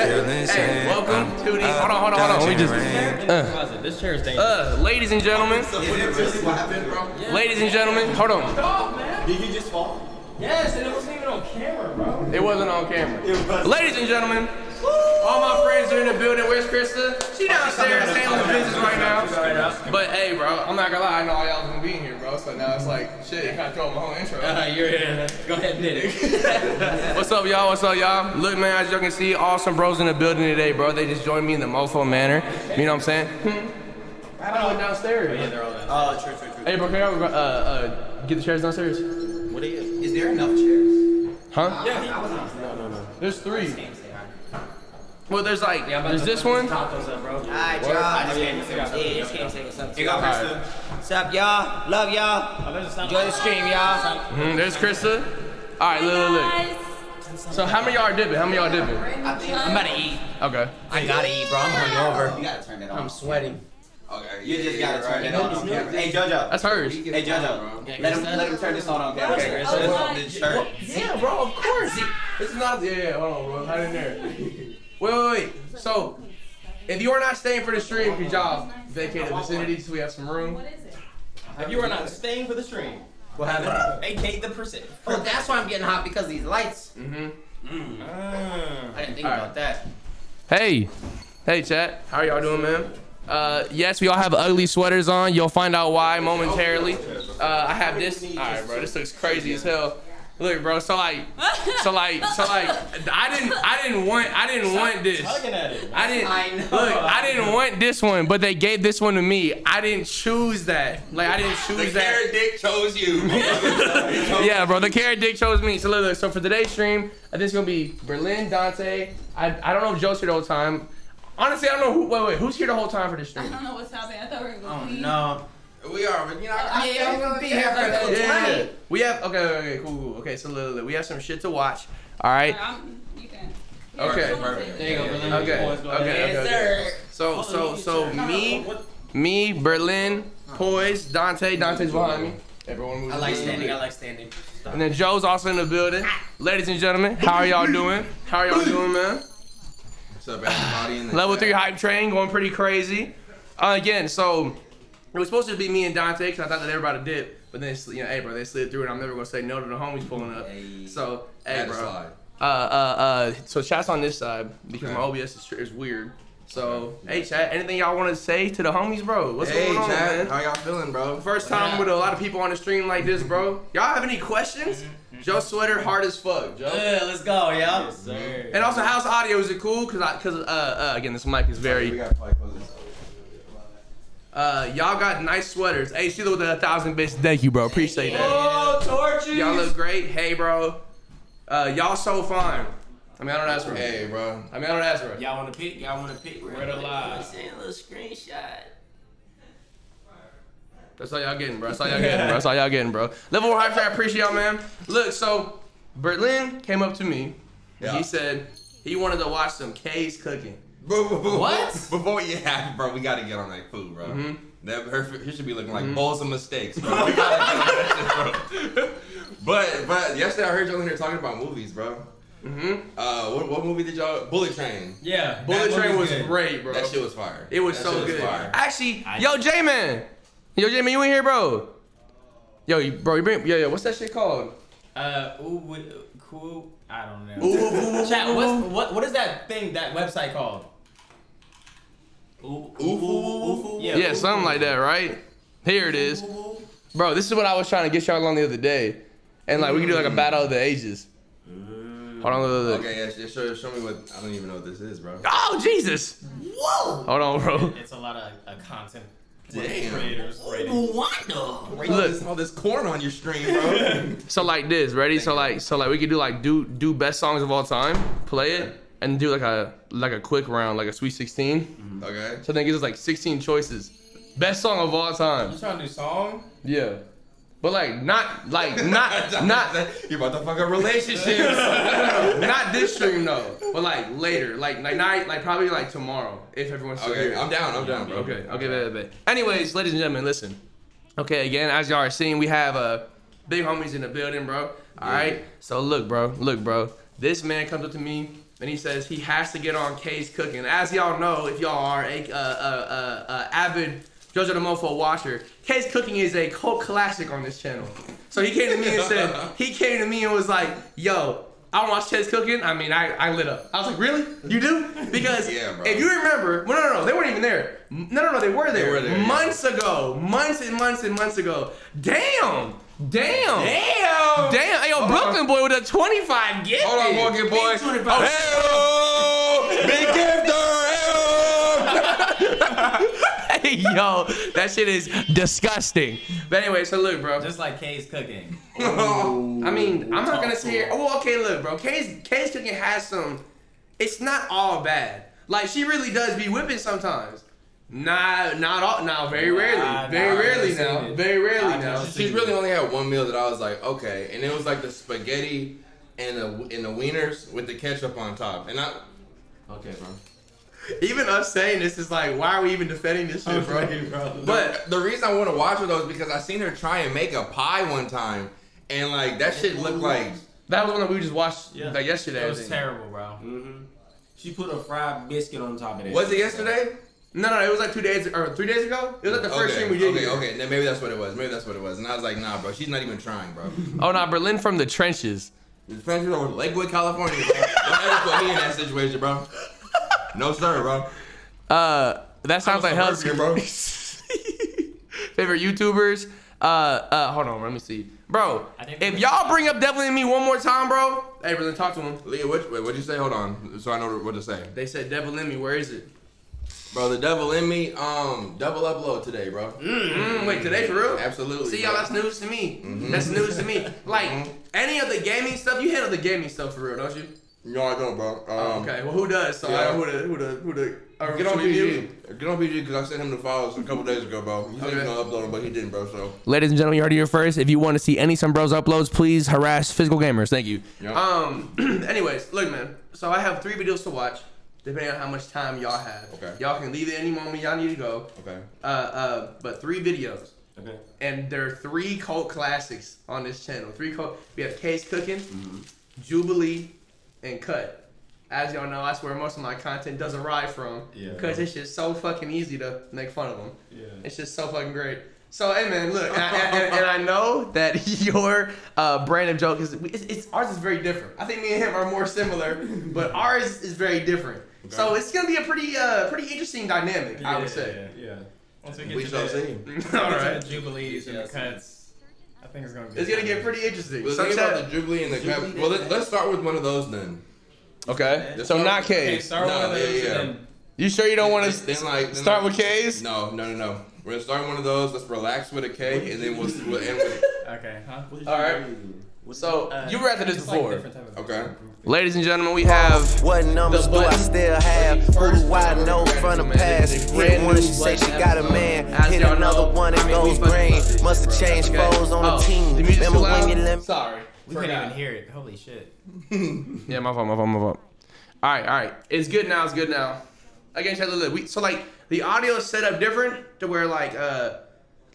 Hey, welcome to the. Hold on, hold on, hold on. Let me just. Uh, This chair is dangerous. uh, ladies and gentlemen. Ladies and gentlemen, hold on. Did you just fall? Yes, and it wasn't even on camera, bro. It wasn't on camera. Ladies and gentlemen, all my friends are in the building. Where's Krista? She downstairs handling the business right now. But hey, bro, I'm not gonna lie. I know all y'all gonna be in here, bro. So now it's like, shit, I kind of throw my whole intro. Uh, you're here. Go ahead and hit it. What's up, y'all? What's up, y'all? Look, man, as y'all can see, awesome bros in the building today, bro. They just joined me in the mofo manner. You know what I'm saying? Hmm. I went downstairs. yeah, they're all down. Oh, true, true, true. Hey, bro, can I uh, uh, get the chairs downstairs? What are you? Is there enough chairs? Huh? Yeah, No, no, no. There's three. Well, there's like, Yeah, I'm there's this one. top those up, bro. Alright, y'all. I just came to say what's up. Yeah, just came to say what's up. You too. got Alright. Krista. What's up, y'all? Love y'all. Enjoy the stream, y'all. Mhm, there's Krista. All right, look, look, look. So how many y'all are dipping? How many y'all dipping? I'm about to eat. Okay. I gotta eat, bro. I'm hungover. You gotta turn that on. I'm sweating. Okay. You just gotta turn it on on camera. Hey, JoJo. That's hers. Hey, JoJo. Let him, let him turn this on on camera. Okay, Okay, Krista. this shirt. Yeah, bro, of course. It's not, yeah, yeah, hold on, bro. Hide in there. Wait, wait, wait. So, if you are not staying for the stream, could y'all vacate the vicinity so we have some room? If you are not staying for the stream, What happened? vacate the percent. Oh, that's why I'm getting hot because of these lights. Mm-hmm. Mm. I didn't think All right. about that. Hey. Hey, chat. How y'all doing, man? Uh, yes, we all have ugly sweaters on. You'll find out why momentarily. Uh, I have this. All right, bro. This looks crazy as hell. Look, bro. So like, so like, so like, I didn't, I didn't want, I didn't want this. Tugging at it. I didn't I know. look. I didn't want this one, but they gave this one to me. I didn't choose that. Like I didn't choose The choose carrot that. dick chose you. Yeah, bro. The carrot dick chose me. So look, look. So for today's stream, I think it's gonna be Berlin, Dante. I, I don't know if Joe's here the whole time. Honestly, I don't know who. Wait, wait. Who's here the whole time for this stream? I don't know what's happening. I thought we were going Oh leave. no. We are, but you know, Uh, I, Yeah, we're gonna be here for the Yeah, yeah, yeah. twenty. We have okay, okay, okay, cool, cool. Okay, so look, look, look, we have some shit to watch. All right. I'm, you can. Okay. Perfect. There you go, Berlin. Okay. Boys, Okay. ahead. Okay. okay. So, so, so me, me, Berlin, Poise, Dante. Dante's behind me. Everyone move. I like standing. I like standing. And then Joe's also in the building. Ladies and gentlemen, how are y'all doing? How are y'all doing, man? What's up, everybody? In the Level chat? three hype train going pretty crazy. Uh, again, so it was supposed to be me and Dante because I thought that everybody were about to dip, but then you know, hey, bro, they slid through, and I'm never gonna say no to the homies pulling up. Hey. So, hey, bro. slide. Uh, uh, uh. So chat's on this side because my OBS is, is weird. So, hey, chat, anything y'all want to say to the homies, bro? What's Hey, going on, chat. man? How y'all feeling, bro? First time with a lot of people on the stream like this, bro. Y'all have any questions? Joe Sweater, hard as fuck, Joe. Yeah, let's go, y'all. Yes. And also, how's audio? Is it cool? Cause I, cause uh, uh, again, this mic is We very. Uh, y'all got nice sweaters. Hey, Sheila with a thousand bits. Thank you, bro. Appreciate that. Oh, torches. Y'all look great. Hey, bro. Uh, y'all so fine. I mean, I don't ask for it. Hey, bro. I mean, I don't ask for it. Y'all want to pick? Y'all want to pick? Where the live? Send a little screenshot. That's all y'all getting, bro. That's all y'all getting, bro. That's all y'all getting, bro. Level one hype train, I appreciate y'all, man. Look, so Berlin came up to me. And Yeah. he said he wanted to watch some Kay's cooking. Bro, bro, bro, What? Before you have, bro, we gotta get on that food, bro. Mhm. That her, he should be looking like Mhm. bowls of mistakes, bro. We gotta get on that shit, bro. But but yesterday I heard y'all in here talking about movies, bro. Mm-hmm. Uh, what, what movie did y'all? Bullet Train. Yeah. Bullet that Train was good. great, bro. That shit was fire. It was That so shit good. fire. Actually, I- yo, J Man. Yo, J Man, you in here, bro? Yo, you, bro, you bring, yo, yo, what's that shit called? Uh, ooh, cool. I don't know. Ooh, ooh, ooh, Chat. ooh, What's, ooh. what what is that thing? That website called? Ooh, Ooh, ooh, ooh, Yeah. Yeah, ooh, something like that, right? Here it is. Bro, this is what I was trying to get y'all on the other day. And like we can do like a battle of the ages. Hold on, look, look, look. Okay, yeah, sh- show, show me what. I don't even know what this is, bro. Oh Jesus! Whoa. Hold on, bro. It's a lot of uh, content Damn. creators. rating. Ooh, wonder. All Look. this, all this corn on your stream, bro. So like this, ready? So like so like we could do like do do best songs of all time, play it, and do like a like a quick round, like a Sweet 16. okay. So then it gives us like 16 choices. Best song of all time. You trying to do song? Yeah. But like not like not not You're about to fuck up relationships. not this stream though. But like later. Like like night like probably like tomorrow if everyone's still okay, here. I'm down. I'm down, bro. Okay, okay, bet, bet. Anyways, ladies and gentlemen, listen. Okay, again, as y'all are seeing, we have uh big homies in the building, bro. All right. So look, bro, look, bro. This man comes up to me and he says he has to get on Kay's cooking. As y'all know, if y'all are a uh, uh, uh, avid JoJo the Mofo watcher, Kay's cooking is a cult classic on this channel. So he came to me and said he came to me and was like, "Yo." I watch Kay's cooking. I mean, I, I lit up. I was like, really? You do? Because Yeah, if you remember, well, no, no, no, they weren't even there. No, no, no, they were there. were there, yeah. months ago, months and months and months ago. Damn, damn, Damn. damn. Hey, yo, Brooklyn boy with a 25 gift. Hold on, Morgan boy. Big 25. Hey, big gifter. Hey, yo, that shit is disgusting. But anyway, so look, bro. Just like Kay's cooking. I mean, I'm not gonna say. Oh, okay, look, bro. Kay's Kay's cooking has some. It's not all bad. Like she really does be whipping sometimes. Nah, not all. Now, very rarely, Nah, very nah, I rally haven't now, very rarely I now. haven't She's really only had one meal that I was like, okay, and it was like the spaghetti and the and the wieners with the ketchup on top, and I. Okay, bro. Even us saying this is like, why are we even defending this shit, bro? But But the reason I want to watch her though is because I seen her try and make a pie one time, and like that shit looked like. that was one that we just watched Yeah. like yesterday. I It was terrible, bro. Mhm. She put a fried biscuit on top of that. Was it yesterday? No, no, it was like two days or three days ago. It was like the first okay, stream we did. Okay, here. okay, then maybe that's what it was. Maybe that's what it was. And I was like, nah, bro, she's not even trying, bro. Oh nah, Berlin from the trenches. The French over Lakewood, California, bro. Don't ever put me in that situation, bro. No sir, bro. Uh, that sounds like I'm a hell. bro. Favorite YouTubers. Uh, uh, hold on, let me see, bro. If y'all bring up Devil in Me one more time, bro. Hey, Berlin, talk to him. Leah, what, wait, what'd you say? Hold on, so I know what to say. They said Devil in Me. Where is it? Bro, the devil in me, um, double upload today, bro. Mm, wait, today for real? Absolutely. See, y'all, bro. that's news to me. Mm-hmm. That's news to me. Like any of the gaming stuff, you handle the gaming stuff for real, don't you? No, I don't, bro. Um, Oh, okay. Well, who does? So I yeah. know who the who the who the. Or Get on should we PG. mute? Get on PG because I sent him the files a couple days ago, bro. He said he was Okay. gonna upload them, but he didn't, bro. So Ladies and gentlemen, you heard it here first. If you want to see any SomeBros uploads, please harass physical gamers. Thank you. Yep. Um. anyways, look, man. So I have three videos to watch, depending on how much time y'all have. Okay. Y'all can leave at any moment y'all need to go. okay. Uh. Uh. But three videos, Okay. and there are three cult classics on this channel. Three cult. We have Kay's Cooking, Mm-hmm. Jubilee, and Cut. As y'all know, that's where most of my content does arrive from. Yeah. Because it's just so fucking easy to make fun of them. Yeah. It's just so fucking great. So, hey man, look, and I, and, and I know that your uh, brand of joke is it's, it's ours is very different. I think me and him are more similar, but ours is very different. So it's gonna be a pretty uh pretty interesting dynamic, I would say. Yeah. yeah. Once we get We to shall the, see. All All right, right. The jubilees and the cuts, I think it's gonna be. it's gonna get pretty interesting. Well, So think about the Jubilee and the cap. Well, let, let's start with one of those then. okay, Let's so start- not Okay, Kay's. start No, one of those yeah, yeah. then You sure you don't want Then to like then start like, with Kay's? No, no, no, no. We're gonna start one of those. Let's relax with a K, and then we'll, we'll end with. okay, huh? All right. So Uh, you were after this it's like before. different type of- Okay. Ladies and gentlemen, we have What numbers The do I still have? Who do I know from the past? this is Hit one, she say she got a man. As Hit another know, one, I it mean, goes fucking green. Must have bro. changed Okay. foes on Oh, the team. The music's Remember too when you let me? Sorry. We Forgot. can't even hear it. Holy shit. Yeah, my fault, my fault, my fault. All right, all right. It's good now. It's good now. Again, chat, look, look, we so like the audio is set up different to where like uh,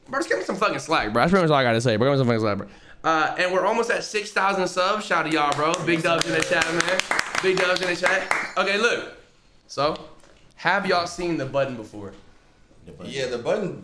bro, just give me some fucking slack, bro. That's pretty much all I gotta say, bro. Give me some fucking slack, bro. Uh, and we're almost at six thousand subs. Shout out to y'all, bro. Big dubs in the chat, man. Big dubs in the chat. Okay, look. So, have y'all seen the button before? Yeah, the button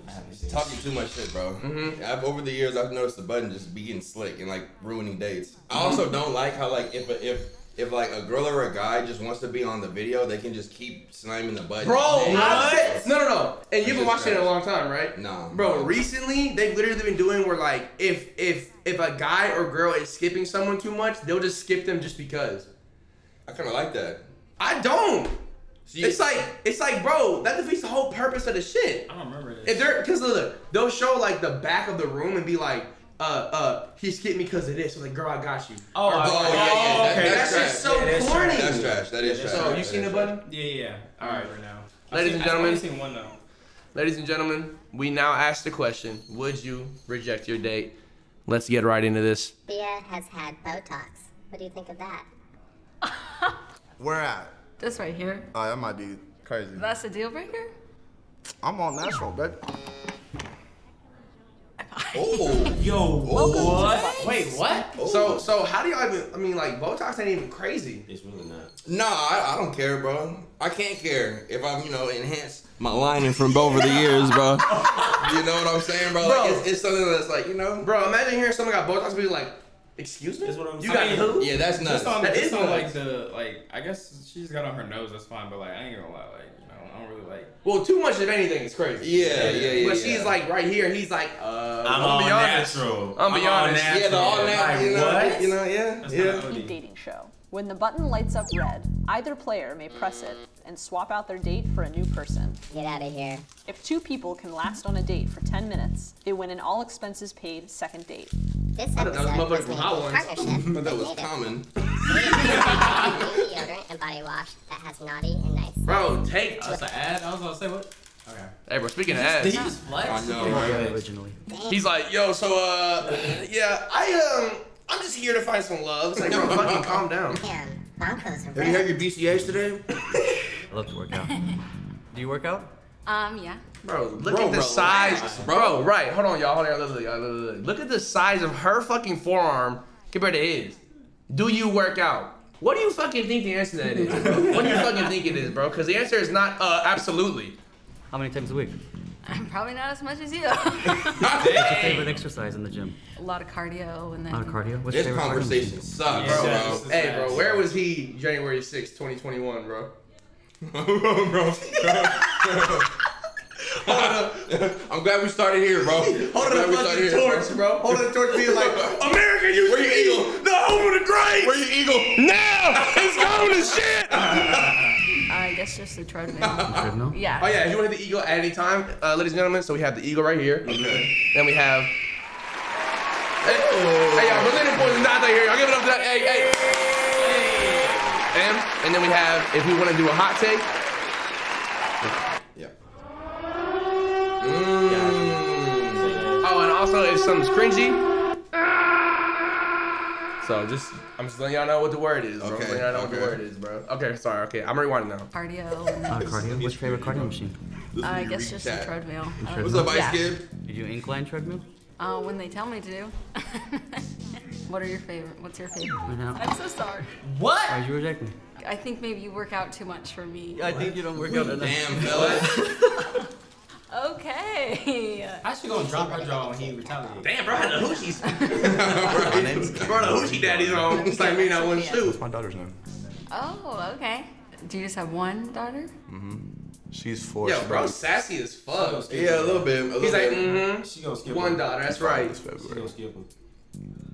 talking too much shit, bro. Mm-hmm. I've over the years I've noticed the button just be getting slick and like ruining dates. I also don't like how like if if if like a girl or a guy just wants to be on the video, they can just keep slamming the button. Bro, What? I- no, no, no. And you've been watching it a long time, right? No. Bro, recently they've literally been doing where like if if if a guy or girl is skipping someone too much, they'll just skip them just because. I kind of like that. I don't. See, It's like it's like, bro, that defeats the whole purpose of the shit. I don't remember this. If they're because look, they'll show like the back of the room and be like, uh, uh, he skipped me because of this. So like, girl, I got you. oh, Or- I- Oh, yeah, yeah, that- okay. that's trash. just so Yeah, that's corny. trash. that's trash. That is trash. So you That seen the trash. button? Yeah, yeah. yeah. All right, right now. Ladies seen- and gentlemen. I've seen one though. Ladies and gentlemen, we now ask the question: Would you reject your date? Let's get right into this. Bia has had Botox. What do you think of that? Where at? This right here. Oh, that might be crazy. That's a deal breaker? I'm on natural, baby. Oh, Yo, what? Wait, what? Oh. So, so how do y'all even? I mean, like Botox ain't even crazy. It's really not. Nah, I, I don't care, bro. I can't care if I'm, you know, enhance my lining from over the years, bro. you know what I'm saying, bro? Bro. Like, it's, it's something that's like, you know. Bro, imagine hearing someone got Botox and be like, "Excuse me, That's what I'm you saying. got who?" Yeah, that's nuts. Just on, That just is on like the like, I guess she's got on her nose. That's fine, but like, I ain't gonna lie, like, you know, I don't really like. Well, too much of anything is crazy. Yeah, yeah, yeah. But yeah. she's like right here. He's like, uh, I'm I'm all be honest. natural. I'm be all honest. natural. yeah, the all that, you know, what? you know, yeah, That's yeah. not OD. dating show. When the button lights up red, either player may press it and swap out their date for a new person. Get out of here. If two people can last on a date for 10 minutes, they win an all expenses paid second date. This thought that was episode motherfucker was from made Hot in Ones. partnership But that was common. New deodorant and body wash that has naughty and nice. Bro, take. That's an ad. I was gonna say what? Okay. Hey, bro. Speaking of Did he ass, just flex? I know, right? Originally. he's like, yo, so uh, yeah, I um, I'm just here to find some love. It's like, bro, fucking calm down. Man, Broncos are Have you had your BCH today? I love to work out. Do you work out? Um, yeah. Bro, look Bro, at the relax, size, bro. bro. Right, hold on, y'all. Hold on, look, look, look, look, look. Look at the size of her fucking forearm compared to his. Do you work out? What do you fucking think the answer to that is? bro? what do you fucking think it is, bro? Because the answer is not uh, absolutely. How many times a week? I'm Probably not as much as you. What's your favorite exercise in the gym? a lot of cardio and then. A lot of cardio. What's This your cardio conversation machine? sucks, Yeah, bro. this is Hey, bro, where was he January sixth, 2021, bro? bro. I'm glad we started here, bro. Hold Glad on we the fucking fucking torch, bro. Hold on the torch, being like, America, you Where your eagle? the home of the great. Where your eagle? Now it's going to shit. I guess just the treadmill. Treadmill? yeah. Oh yeah, if you want to hit the eagle at any time, uh, ladies and gentlemen. So we have the eagle right here. Okay. Then we have. Hey, hey y'all, Berlin boys is not here. Y'all give it up to that. Hey, hey. And, and then we have, if we want to do a hot take, Yeah. Mm. oh, and also if something's cringy. So just, I'm just letting y'all know what the word is, bro. I'm Okay, letting y'all know what the word is, bro. Okay, sorry. Okay, I'm rewinding now. Cardio and Uh, cardio. What's your favorite cardio machine? I guess just the Chat. treadmill. Uh, What's up, Ice yeah. Kid? You do incline treadmill? Uh, when they tell me to. Do. What are your favorite? What's your favorite? Right now. I'm so sorry. What? Why'd you reject me? I think maybe you work out too much for me. I think you don't work out enough. Damn, fellas. Okay. How's she gonna drop her jaw when he retaliates? Damn, bro, I had the hoochies. bro, the hoochie daddy's on. It's like me not one shoot. My daughter's name. Oh, okay. Do you just have one daughter? Mm-hmm. She's four. Yo, She bro, about sassy as fuck. Yeah, a little bit. A little He's like, mm-hmm. She gonna skip One him. daughter, that's right. this She gonna skip him.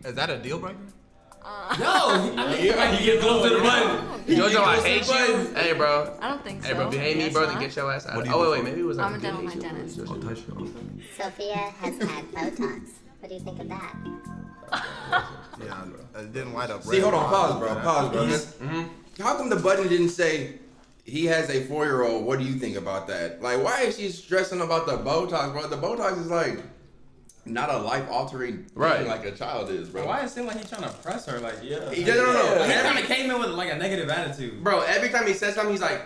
Is that a deal breaker? No, I mean, you might get close to the button. Jojo, I hate you. Hey, bro. I don't think so. Hey, bro, if you hate me, bro, then get your ass out. You Oh, wait, wait, maybe it was like I'm a dental did hygienist. I'll touch you. Sophia has had Botox. What do you think of that? Yeah, it didn't light up. See, hold on, pause, bro, pause, bro. Mm-hmm. How come the button didn't say he has a four-year-old? What do you think about that? Like, why is she stressing about the Botox, bro? The Botox is like not a life-altering Right. like a child is, bro. Why it seem like he's trying to press her? Like, yeah. He just don't know. He Every- kind of came in with like a negative attitude. Bro, every time he says something, he's like,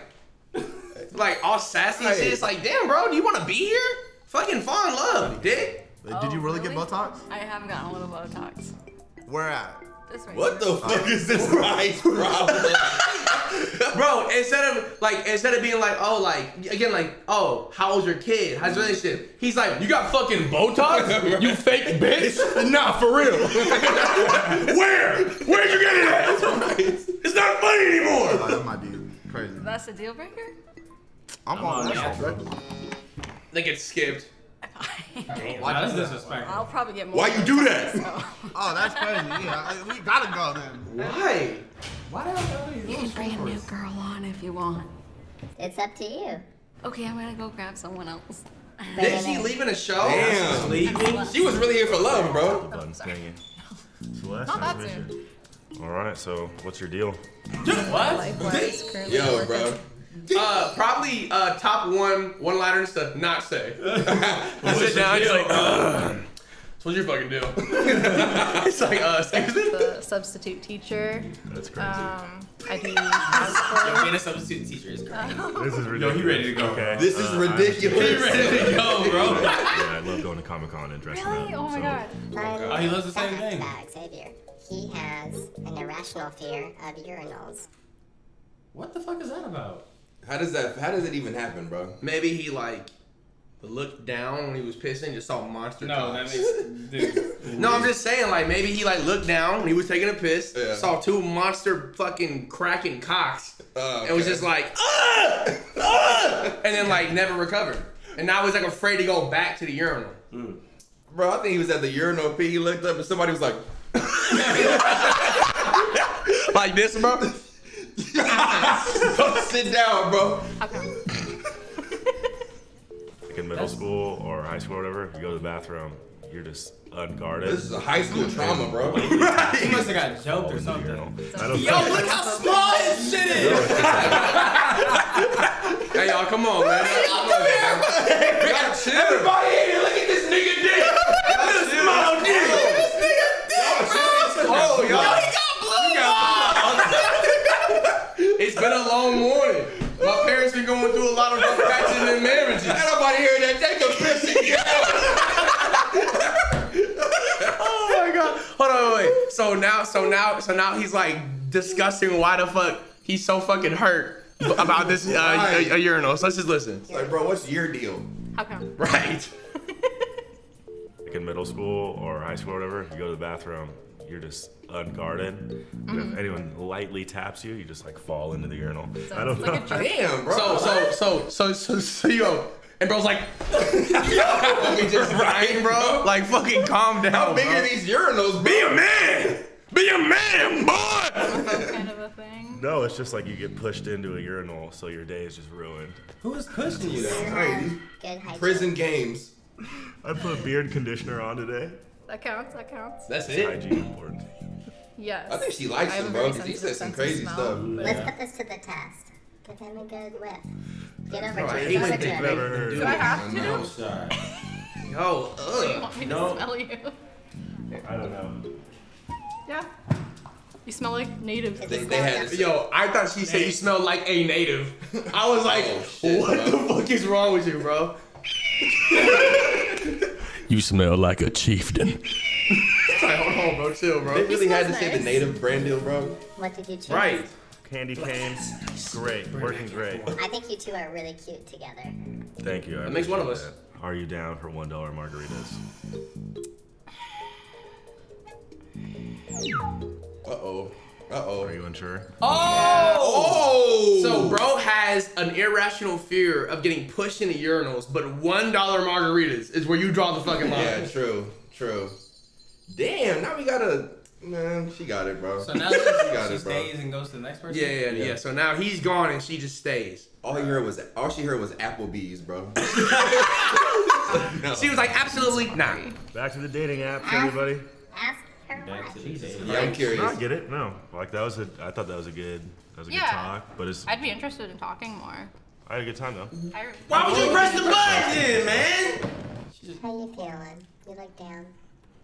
like all sassy Hey. shit. It's like, damn, bro, do you want to be here? Fucking fall in love, you dick. Did you Oh, really, get Botox? I have gotten a little Botox. Where at? This right What here. the fuck is this rice problem? Bro, instead of like instead of being like, oh, like again, like, oh, how old's your kid? How's your relationship? He's like, you got fucking Botox? You fake bitch? nah, for real. Where? Where'd you get it at? It's not funny anymore. Oh, that might be crazy. That's a deal breaker? I'm, I'm on on natural. natural. They get skipped. Nah, that's disrespectful. I'll probably get more. Why you do that? So. Oh, that's crazy. Yeah, I- we gotta go then. Why? Why the hell are You can bring a new girl on if you want. It's up to you. Okay, I'm gonna go grab someone else. Bring Did she leaving a show? Damn. Leaving? She was really here for love, bro. Button's hanging. Not that soon. All right, so what's your deal? Likewise, currently Yo, bro. Uh, probably uh, top one one liners to not say. I sit down, he's like, uh, so what's your fucking deal? it's like, uh. The substitute teacher. That's crazy. Um, I do Yo, cosplay. being a substitute teacher is crazy. This is Yo, ridiculous. he ready to go. Okay. This is uh, ridiculous. He ready to go, bro. yeah, I love going to Comic Con and dressing Really? up. Oh my so- god. Oh, he loves the same thing. Xavier. He has an irrational fear of urinals. What the fuck is that about? How does that? How does it even happen, bro? Maybe he like looked down when he was pissing, just saw monster. No, that makes dude. No, I'm just saying, like maybe he like looked down when he was taking a piss, Yeah. saw two monster fucking cracking cocks, Oh, and was just like, ah, ah, and then like never recovered, and now he's like afraid to go back to the urinal. Bro, I think he was at the urinal pee. He looked up and somebody was like, like this, bro. "Don't sit down, bro." Okay. Like in middle school or high school or whatever, you go to the bathroom, you're just unguarded. This is a high school trauma, bro. He must have got Fall joked or into the urinal. something. I don't Yo, know. look how small his shit is. Hey y'all, come on, man. Come here, bro. We gotta chill. Everybody in here, look at this nigga dick. This small dick. This nigga dick. Oh, y'all. Yo, he got blue It's been a long morning. My parents been going through a lot of rough patches in their marriages. Ain't nobody hear that. Take a piss and get. Oh my god. Hold on, wait, wait. So now, so now, so now he's like discussing why the fuck he's so fucking hurt about this uh, Right. a, a urinal. So let's just listen. Like, bro, what's your deal? How come? Right. Like in middle school or high school or whatever, you go to the bathroom, you're just unguarded. Mm-hmm. if anyone lightly taps you, you just like fall into the urinal. I don't like know. a joke. Damn, bro. So, so, so, so, so, so you go. And bro's like, fucking just crying, bro. Like, fucking calm down. How big bro. are these urinals? Be a man. Be a man, boy. kind of a thing. No, it's just like you get pushed into a urinal, so your day is just ruined. Who is pushing you though? Hey, these Good hygiene. prison games. I put beard conditioner on today. That counts. That counts. That's It's it. hygiene important. Yes. I think she likes I have him, bro, because he sensitive said some crazy smell. stuff. Let's put this to the test. Give him a good whiff. Get over Bro, to hate it. Get over I've to it. heard. Do I have to? No, sorry. Yo, Do you want me No. to smell you? I don't know. Yeah. You smell like natives. They, they had this. Yo, I thought she said you smell like a native. I was like, Oh, shit, what bro. the fuck is wrong with you, bro? you smell like a chieftain. like, hold on, bro, chill, bro. They bro. really had to smells say the native brand deal, bro. What did you choose? Right. Candy canes, great, working great. I think you two are really cute together. Thank you. I That makes one of us. that. Are you down for one dollar margaritas? Uh oh. Uh oh. Are you unsure? Oh! So, bro has an irrational fear of getting pushed into urinals, but $1 margaritas is where you draw the fucking line. Yeah, true, true. Damn, now we gotta. Man, she got it, bro. So now she she, got she it, bro. stays and goes to the next person. Yeah, yeah, yeah, Yeah. So now he's gone and she just stays. All you heard was all she heard was Applebee's, bro. She was like, absolutely not. Back to the dating apps, everybody. Ask her Back to the day. Yeah, I'm curious. No, I get it. No, like that was a. I thought that was a good. That was a Yeah. good talk. But it's. I'd be interested in talking more. I had a good time though. I, Why would you press the button, man? How you feeling? You look down.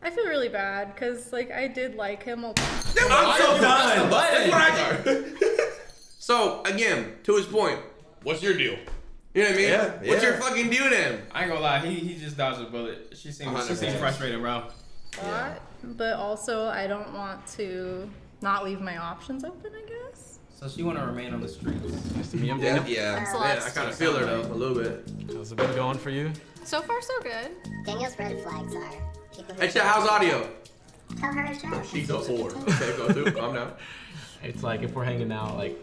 I feel really bad because like I did like him a I'm so done. That's what I So again, to his point, what's your deal? You know what I mean? Yeah, What's your yeah. fucking deal then? I ain't gonna lie, he, he just dodged a bullet. She seems she seems 100%. frustrated, bro. lot, but also I don't want to not leave my options open. I guess. So she wanna remain on the streets. Nice to meet you. I'm Yeah, Daniel. yeah. Celeste. I kind of feel her though, a little bit. How's it been going for you? So far, so good. Daniel's red flags are people who Hey, Chet, how's audio? tell her a joke. Oh, she's a whore. Okay, go through. Calm down. It's like if we're hanging out, like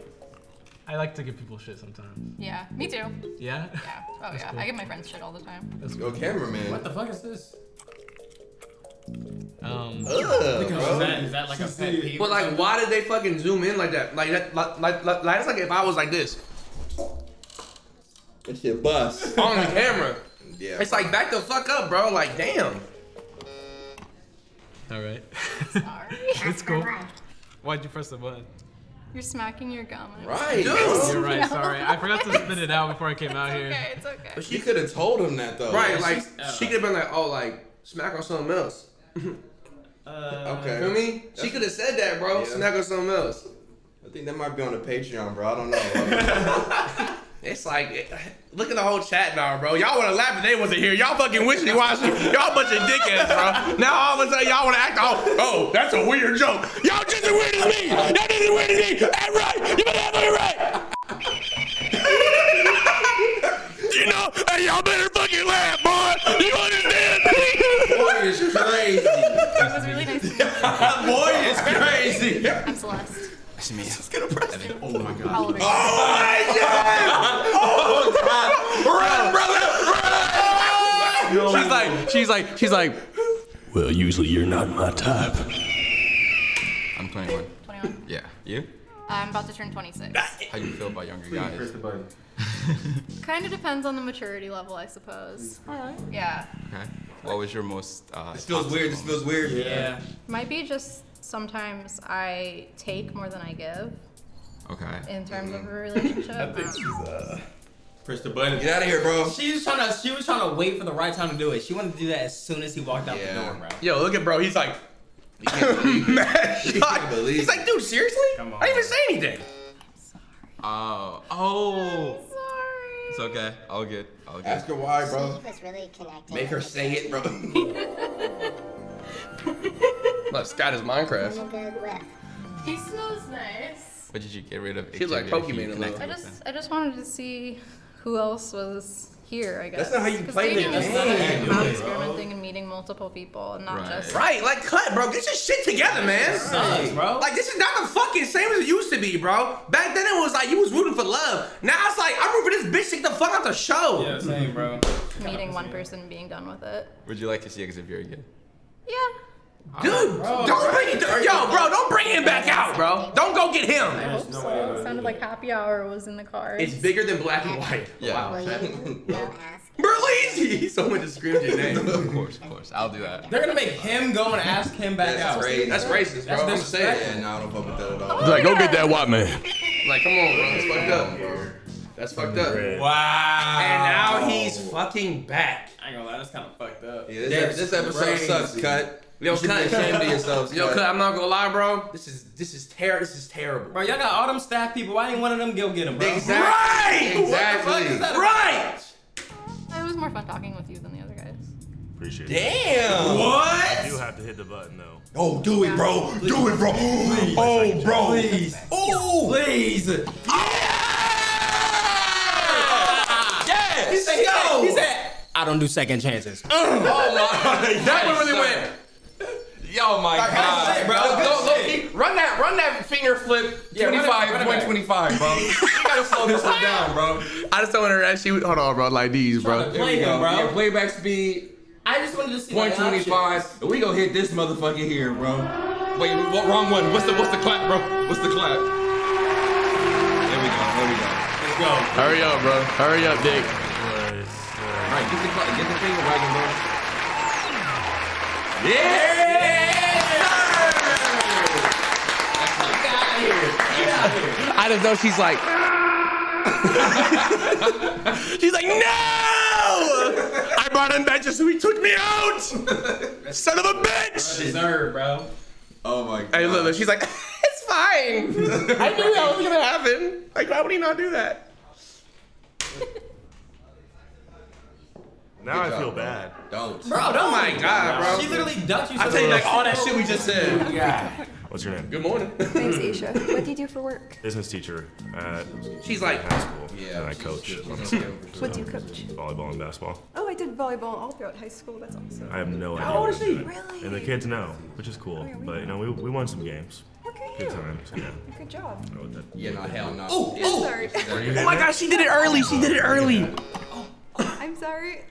I like to give people shit sometimes. Yeah, me too. Yeah. Yeah. Oh yeah, I give my friends shit all the time. That's Yo, cameraman. What the fuck is this? Um. Ugh, Is that, is that like a pet peeve? But like, why did they fucking zoom in like that? Like that, like, like, like that's like if I was like this That shit bust. on the camera. Yeah. It's like back the fuck up, bro. Like, damn. All right. Sorry. it's cool. why. Why'd you press the button? You're smacking your gum. Right. Dude. You're right. Sorry, I forgot to spit it out before I came out It's here. okay. It's okay. But she could have told him that though. Right, like she's- uh, she could have been like, oh, like smack on something else. Uh, Okay. Feel me? She could have said that, bro. Yeah. On something else. I think that might be on the Patreon, bro. I don't know. It's like, look at the whole chat now, bro. Y'all want to laugh if they wasn't here. Y'all fucking wishy washy. Y'all a bunch of dickheads, bro. Now all of a sudden y'all want to act all, oh, that's a weird joke. Y'all just as weird as me. Y'all just as weird as me. That's right. You better have it right. you know, hey, y'all better fucking laugh, boy. You understand? Boy is crazy. It was really nice to meet you. Boy is crazy. I'm Celeste. Nice to meet you. Let's get a present. Oh my god. How old are you? Oh my god! Run, brother! Run! She's like, she's like, she's like, well, usually you're not my type. I'm 21. 21. Yeah. You? I'm about to turn 26. How do you feel about younger guys? Kind of depends on the maturity level, I suppose. All right. Yeah. Okay. What was your most? Uh, This feels weird. This feels weird. Yeah. Might be just sometimes I take more than I give Okay. in terms of a relationship. I think Um, Press the button. Get out of here, bro. She was trying to. She was trying to wait for the right time to do it. She wanted to do that as soon as he walked out Yeah. the door, bro. Yo, look at bro. He's like, You can't believe it. mad You believe He's like, dude, seriously? Come on. I didn't even say anything. I'm sorry. Oh. Oh. I'm Sorry. It's okay. I'll get. I'll. Ask her why, bro. He was really connected. Make her say it, bro. Look, Scott is Minecraft. A good whiff. He smells nice. What did you get rid of? She's like Xavier if you Pokemon a. I just? I just wanted to see who else was here, I guess. That's not how you 'Cause play the dating is game. about experimenting and meeting multiple people and not Right. just Right, like cut, bro. Get your shit together, man. Sucks, bro. Like this is not the fucking same as it used to be, bro. Back then it was like you was rooting for love. Now it's like I'm rooting for this bitch to get the fuck out the show. Yeah, same, bro. meeting one person and being done with it. Would you like to see Xavier again? Yeah. Dude, don't bring it. Yo, bro, don't bring him back out, bro. Don't go get him. I hope so. It sounded like happy hour was in the car. It's bigger than black and white. Yeah. Wow. Berlizzi. Someone just screamed your name. of course, of course. I'll do that. They're gonna make him go and ask him back That's out. crazy. That's racist, bro. I'm gonna say it. Yeah, no, I don't fuck with that at all. Like, go get that white man. Like, come on, bro. That's fucked up. Bro. That's fucked up. Wow. And now he's fucking back. I ain't gonna lie, that's kind of fucked up. Yeah, this, this episode sucks, cut. Yo, you should cut. be ashamed of yourselves, Yo, cut. cut. I'm not gonna lie, bro. This is this is ter- This is terrible. Bro, y'all got all them staff people. Why ain't one of them go get him, bro? Exactly. Right. Exactly. What the fuck is that? Right. It was more fun talking with you than the other guys. Appreciate it. Damn. What? I do have to hit the button though. Oh, do it, bro. Do it, bro. Oh, bro. Please. Oh. Please. Yeah. He said, he, Yo. said, he said, I don't do second chances. Oh my. That one really went. Yo, my Like, God. that's it, bro. Good Go, go, keep- run that, run that finger flip. Yeah, run 25, back, run it back. 25, bro. You gotta slow this one down, bro. I just don't want her to actually. Hold on, bro. Like these, bro. to play him, bro. Yeah, playback speed, I just wanted to see Point twenty five. And we gonna hit this motherfucker here, bro. Wait, what, wrong one. What's the what's the clap, bro? What's the clap? There we go. There we go. Let's go. Hurry up, bro. Hurry up, Dick. Nice, nice. All right, get the clap, get the finger wagging, bro. I don't know she's like. she's like, no! I brought him back just so he took me out! Son of a bitch! Deserve, bro. Oh my god. Hey, look, look, she's like, it's fine. I knew that was gonna happen. Like, why would he not do that? Now I job, feel bro. bad. Don't. Bro, Oh don't. my god, bro. She literally ducked you. I tell you, like, all that shit we just said. Yeah. What's your name? Good morning. Thanks, Aisha. What do you do for work? Business teacher at She's like, high school. Yeah, and I she's coach just- What do you coach? volleyball and basketball. Oh, I did volleyball all throughout high school. That's awesome. I have no idea. How old what is I'm she? Really? And the kids know, which is cool. Oh, yeah, But you know, we, we won some games. Okay, Good you. times. Yeah. Good job. I know what that- Yeah, no, hell no. oh, oh. sorry. Oh my gosh, she did it early. She did it early. I'm sorry.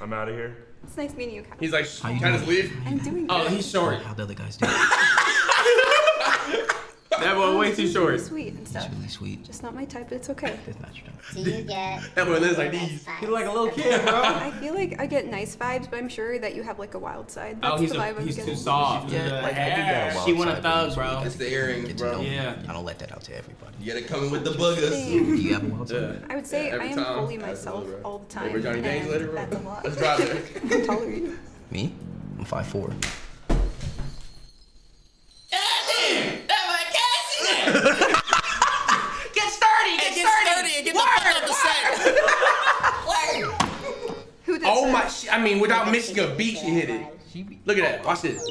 I'm out of here. It's nice meeting you. Kyle. He's like, can I just leave? I'm doing oh, good. Oh, he's sorry. How the other guys do? That boy way too short. sweet and stuff. really sweet. Just not my type, but it's okay. Do you get That boy lives like these. best He look like a little kid, bro. I feel like I get nice vibes, but I'm sure that you have like a wild side. Oh, that's Oh, he's the a, vibe I'm he's getting. too soft. Yeah, like, I do got a wild she want a side, thug, bro. It's the earrings, bro. Yeah. I don't let that out to everybody. You gotta come in with the boogers. Do you have a wild side? I would say Every I am time. fully myself all the time. Hey, we're Johnny Days and later, bro. That's a lot. Let's drive there. How tall are you? Me? I'm 5'4". Get sturdy. Get, sturdy. and get the fuck out the set. Oh my! Sh- I mean, without missing a beat, she hit it. Look at that. Watch this.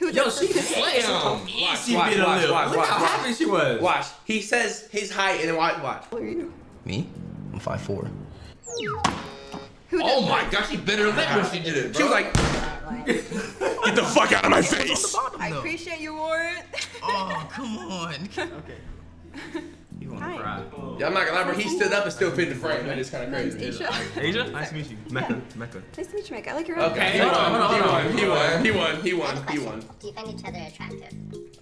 Yo, she can slay him. Watch, She watch, bit a watch, lip. watch, Look how happy she was. Watch. He says his height and then watch. Watch. What are you? Me? I'm 5'4. Oh my gosh, she bit her lip when she did it. She was like, Get the fuck out of my face! I appreciate you wore it. Oh, come on. Hi. Yeah, I'm not gonna lie, bro. He stood up and still fit in the frame. That is kind of crazy. Aisha. Asia, nice to meet you. Mecca, Mecca. Nice to meet you, Mike. I like your Okay, outfit. he won. He won. He won. He won. He won. Do you find each other attractive?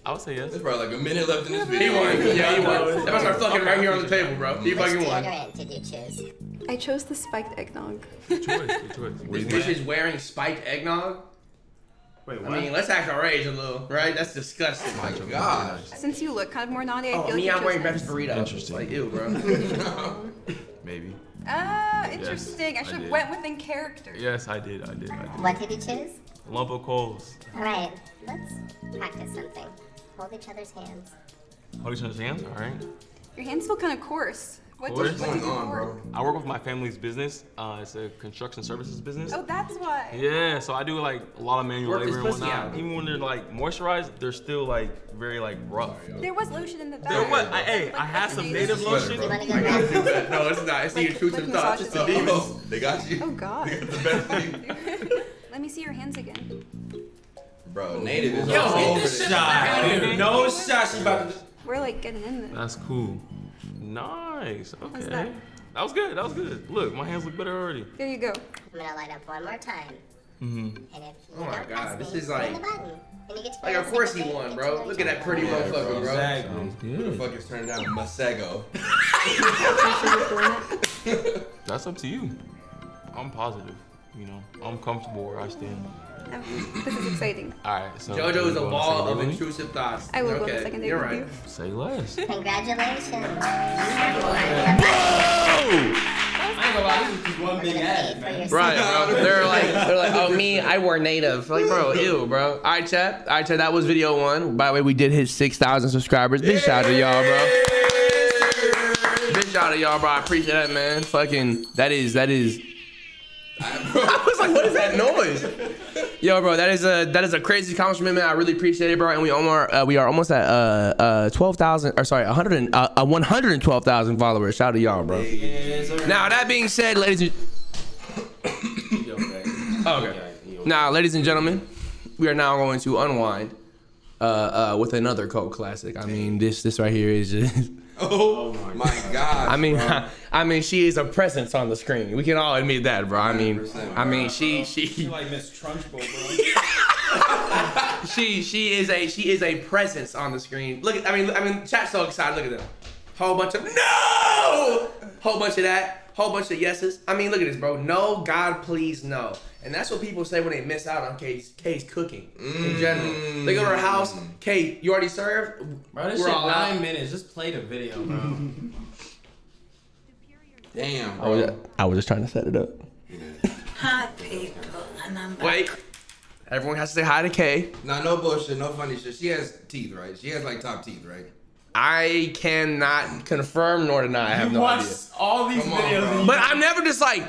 I would say yes. There's probably like a minute left in this video. He won. Yeah, he won. That was our fucking right here on the table, bro. He fucking won. deodorant did you choose? I chose the spiked eggnog. Good choice. Good choice. This bitch is wearing spiked eggnog. Wait, I mean, let's act our age a little, right? That's disgusting. My gosh. Since you look kind of more naughty, I Oh, feel me, like I'm wearing chose breakfast nice. burrito. Interesting. Like, ew, bro. Maybe. Ah, interesting. I I should have went within character. Yes, I did. I did. I did. What did you choose? Lump of coals. All right, let's practice something. Hold each other's hands. Hold each other's hands. All right. Your hands feel kind of coarse. What Coarse? did, what did you What's going on, pour? bro? I work with my family's business. Uh, it's a construction services business. Oh, that's why. Yeah, so I do like a lot of manual Work labor and pussy whatnot. out. Even when they're like moisturized, they're still like very like rough. There was lotion in the back. There was. I, hey, I had some native Sweater, lotion. bro. You want to go grab? no, it's not. It's the Like- intrusive like thoughts. massage It's the the demons. Oh, they got you. Oh God. They got the best thing. Let me see your hands again. Bro, native is Yo, all over this this. shot. No shot. She about to. We're like getting in there. That's cool. Nice. Okay. that? That was good. That was good. Look, my hands look better already. There you go. I'm gonna light up one more time. Mm-hmm. And if you Oh my God, this me, is like- the button. And you get to Like, of course he won, bro. Look at that pretty Yeah, motherfucker, bro. bro. Exactly. Who the fuck is turning down Masego? That's up to you. I'm positive. You know, I'm comfortable where I stand. Oh, this is exciting. All right. So JoJo is a wanna ball of more intrusive thoughts. I will go on okay, a second date You're with right. you. Say less. Congratulations. I ain't gonna lie, this is just one big ass. Right, bro. They're like, they're like, oh me, I wore native. Like, bro, ew, bro. All right, chat. All right, chat. That was video one. By the way, we did hit six thousand subscribers. Big shout out to y'all, bro. Big shout out to y'all, bro. I appreciate that, man. Fucking, that is, that is. I was like, what is that noise? Yo, bro, that is a that is a crazy accomplishment, man. I really appreciate it, bro. And we almost uh, we are almost at uh uh twelve thousand or sorry, hundred and uh, one hundred and twelve thousand followers. Shout out to y'all, bro. Now that being said, ladies and okay. Now, ladies and gentlemen, we are now going to unwind uh, uh, with another cult classic. I mean, this this right here is just. Oh my god. I mean, I mean, she is a presence on the screen. We can all admit that, bro. I mean, 100%, I mean, she You she like Miss Trunchbull, bro. she she is a she is a presence on the screen. Look, at, I mean, I mean, chat's so excited. Look at them. Whole bunch of no, whole bunch of that, whole bunch of yeses. I mean, look at this, bro. No, God, please, no. And that's what people say when they miss out on Kay's Kay's cooking in mm. general. They go to her house. Kay, you already served. Bro, this We're shit all nine out. minutes. Just play the video, bro. Damn, I was. I was just trying to set it up. Hi, people, and I'm back. Wait, everyone has to say hi to Kay. Nah, no bullshit, no funny shit. She has teeth, right? She has like top teeth, right? I cannot confirm nor deny. I have no Watch idea. all these Come videos. bro. and But I'm never just like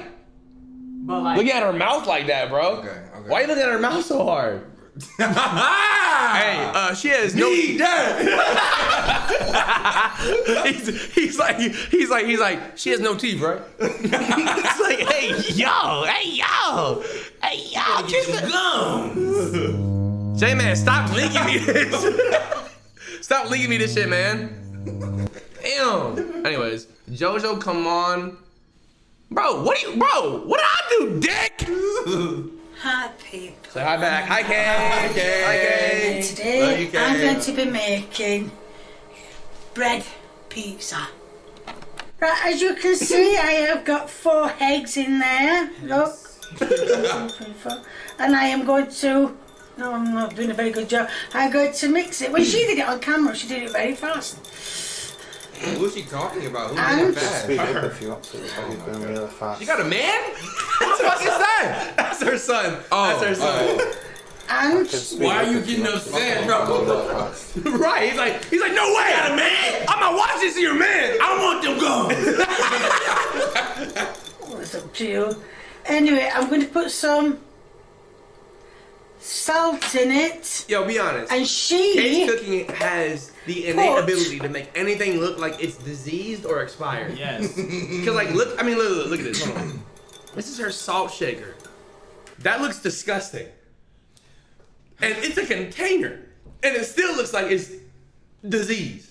But like, looking at her mouth like that, bro. Okay, okay. Why you looking at her mouth so hard? hey, uh, she has no. he's, he's like, he's like, he's like, she has no teeth, right? it's like, hey, yo, hey, yo, hey, yo, just gum. J man, stop linking me this. stop linking me this shit, man. Damn. Anyways, JoJo, come on. Bro, what do you, bro, what did I do, dick? Hi, people. Say hi back. Hi, Kay. Hi, Kay. And today Love you, I'm going to be making bread pizza. Right, as you can see, I have got four eggs in there. Look. and I am going to. No, I'm not doing a very good job. I'm going to mix it. When she did it on camera, she did it very fast. Who's she talking about? Who's And- that fast? Speed up if you want to. Oh you're going really fast. She got a man? What the fuck is that? That's her son. Oh, That's her son. oh. And Why are you getting upset, bro? right. He's like, he's like, no way, Got a man. I'm not watching this to your man. I want them gone. What's up to you. Anyway, I'm going to put some salt in it. Yo, be honest. And she Kate's cooking has the innate put- ability to make anything look like it's diseased or expired. Yes. Because like, look, I mean, look, look, look at this. Hold on. This is her salt shaker. That looks disgusting. And it's a container, and it still looks like it's diseased.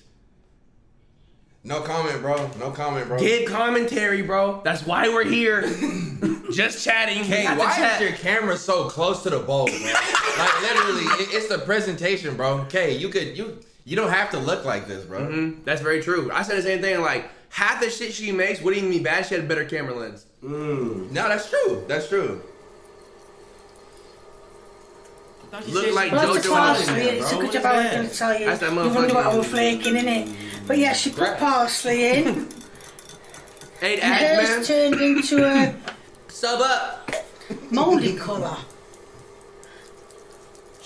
No comment, bro. No comment, bro. Give commentary, bro. That's why we're here. Just chatting. Hey, We why chat. is your camera so close to the bowl, bro? like literally, it, it's the presentation, bro. Okay, you could you you don't have to look like this, bro. Mhm, That's very true. I said the same thing. Like half the shit she makes wouldn't even be bad. She had a better camera lens. No, that's true. That's true. Look like Lots of JoJo parsley. and It's a good job I was going to tell you. That's that you wonder what I motherfucking- was flaking in it. But yeah, she put parsley in. Hey, and ass hers turned into a Sub up. mouldy colour.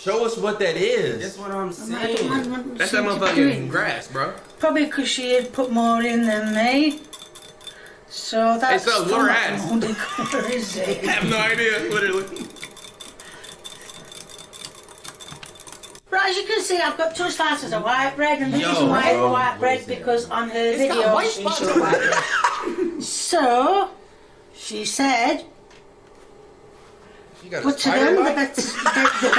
Show us what that is. That's what I'm I saying. don't mind what That's she that was motherfucking grass, bro. Probably because she had put more in than me. So that's so, still what her ass? a mouldy colour, is it? I have no idea, literally. Right, as you can see, I've got two slices of white bread, and the Yo, reason why bro. white bread because on her It's got video white she showed white bread. So she said, You got a to them the bite? best, the best, the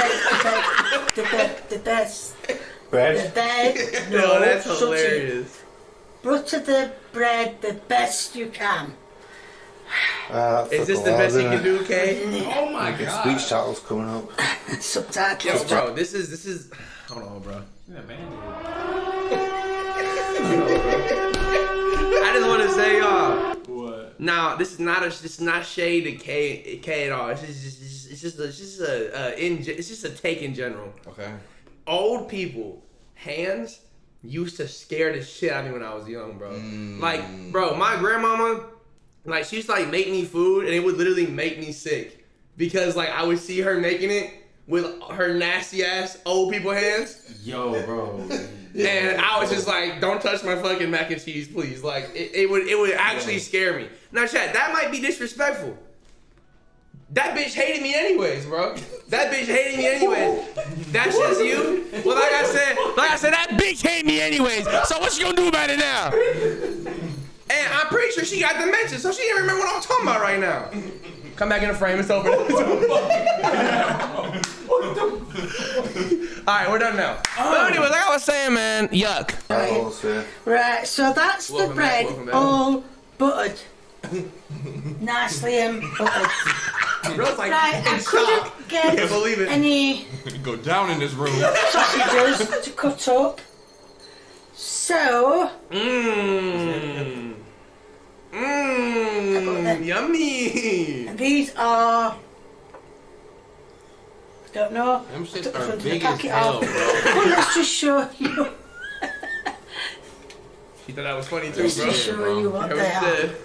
best, the best, the best, the Bread? best. Yo, No, that's shut hilarious. Butter the bread the best you can. Uh, Is this the best you can do, Kay? Oh my Speech god. titles coming up. Subtitles. Yo, bro, this is this is. Hold on, bro. Yeah, man. I just want to say, y'all. What? Now, this is not a this is not shade to Kay Kay at all. It's just it's just it's just a, it's just a uh, in it's just a take in general. Okay. Old people hands used to scare the shit out of me when I was young, bro. Like, bro, my grandmama, like she used to like make me food and it would literally make me sick because like I would see her making it with her nasty ass old people hands. Yo, bro. And I was just like, "Don't touch my fucking mac and cheese, please." Like, it, it would, it would actually scare me. Now, chat, that might be disrespectful. That bitch hated me anyways, bro. That bitch hated me anyways. That's just you. Well, like I said, like I said, that bitch hated me anyways. So what you gonna do about it now? And I'm pretty sure she got dementia, so she didn't remember what I'm talking about right now. Come back in the frame. It's over. All right, we're done now. But anyway, like I was saying, man, yuck. Right, so that's the Welcome back, bread back. all buttered. Nicely and buttered. Bro's like, right, I in shock. couldn't get Can't believe it. any Go down in this room. sausages to cut up. So, Mmm. Mmm. Yummy. these are. I don't know. Them shits Took are them to the big as packet hell, off. bro. Well, let's just show you. She thought that was funny too, Let's bro. just show you what Yeah, they we are. did.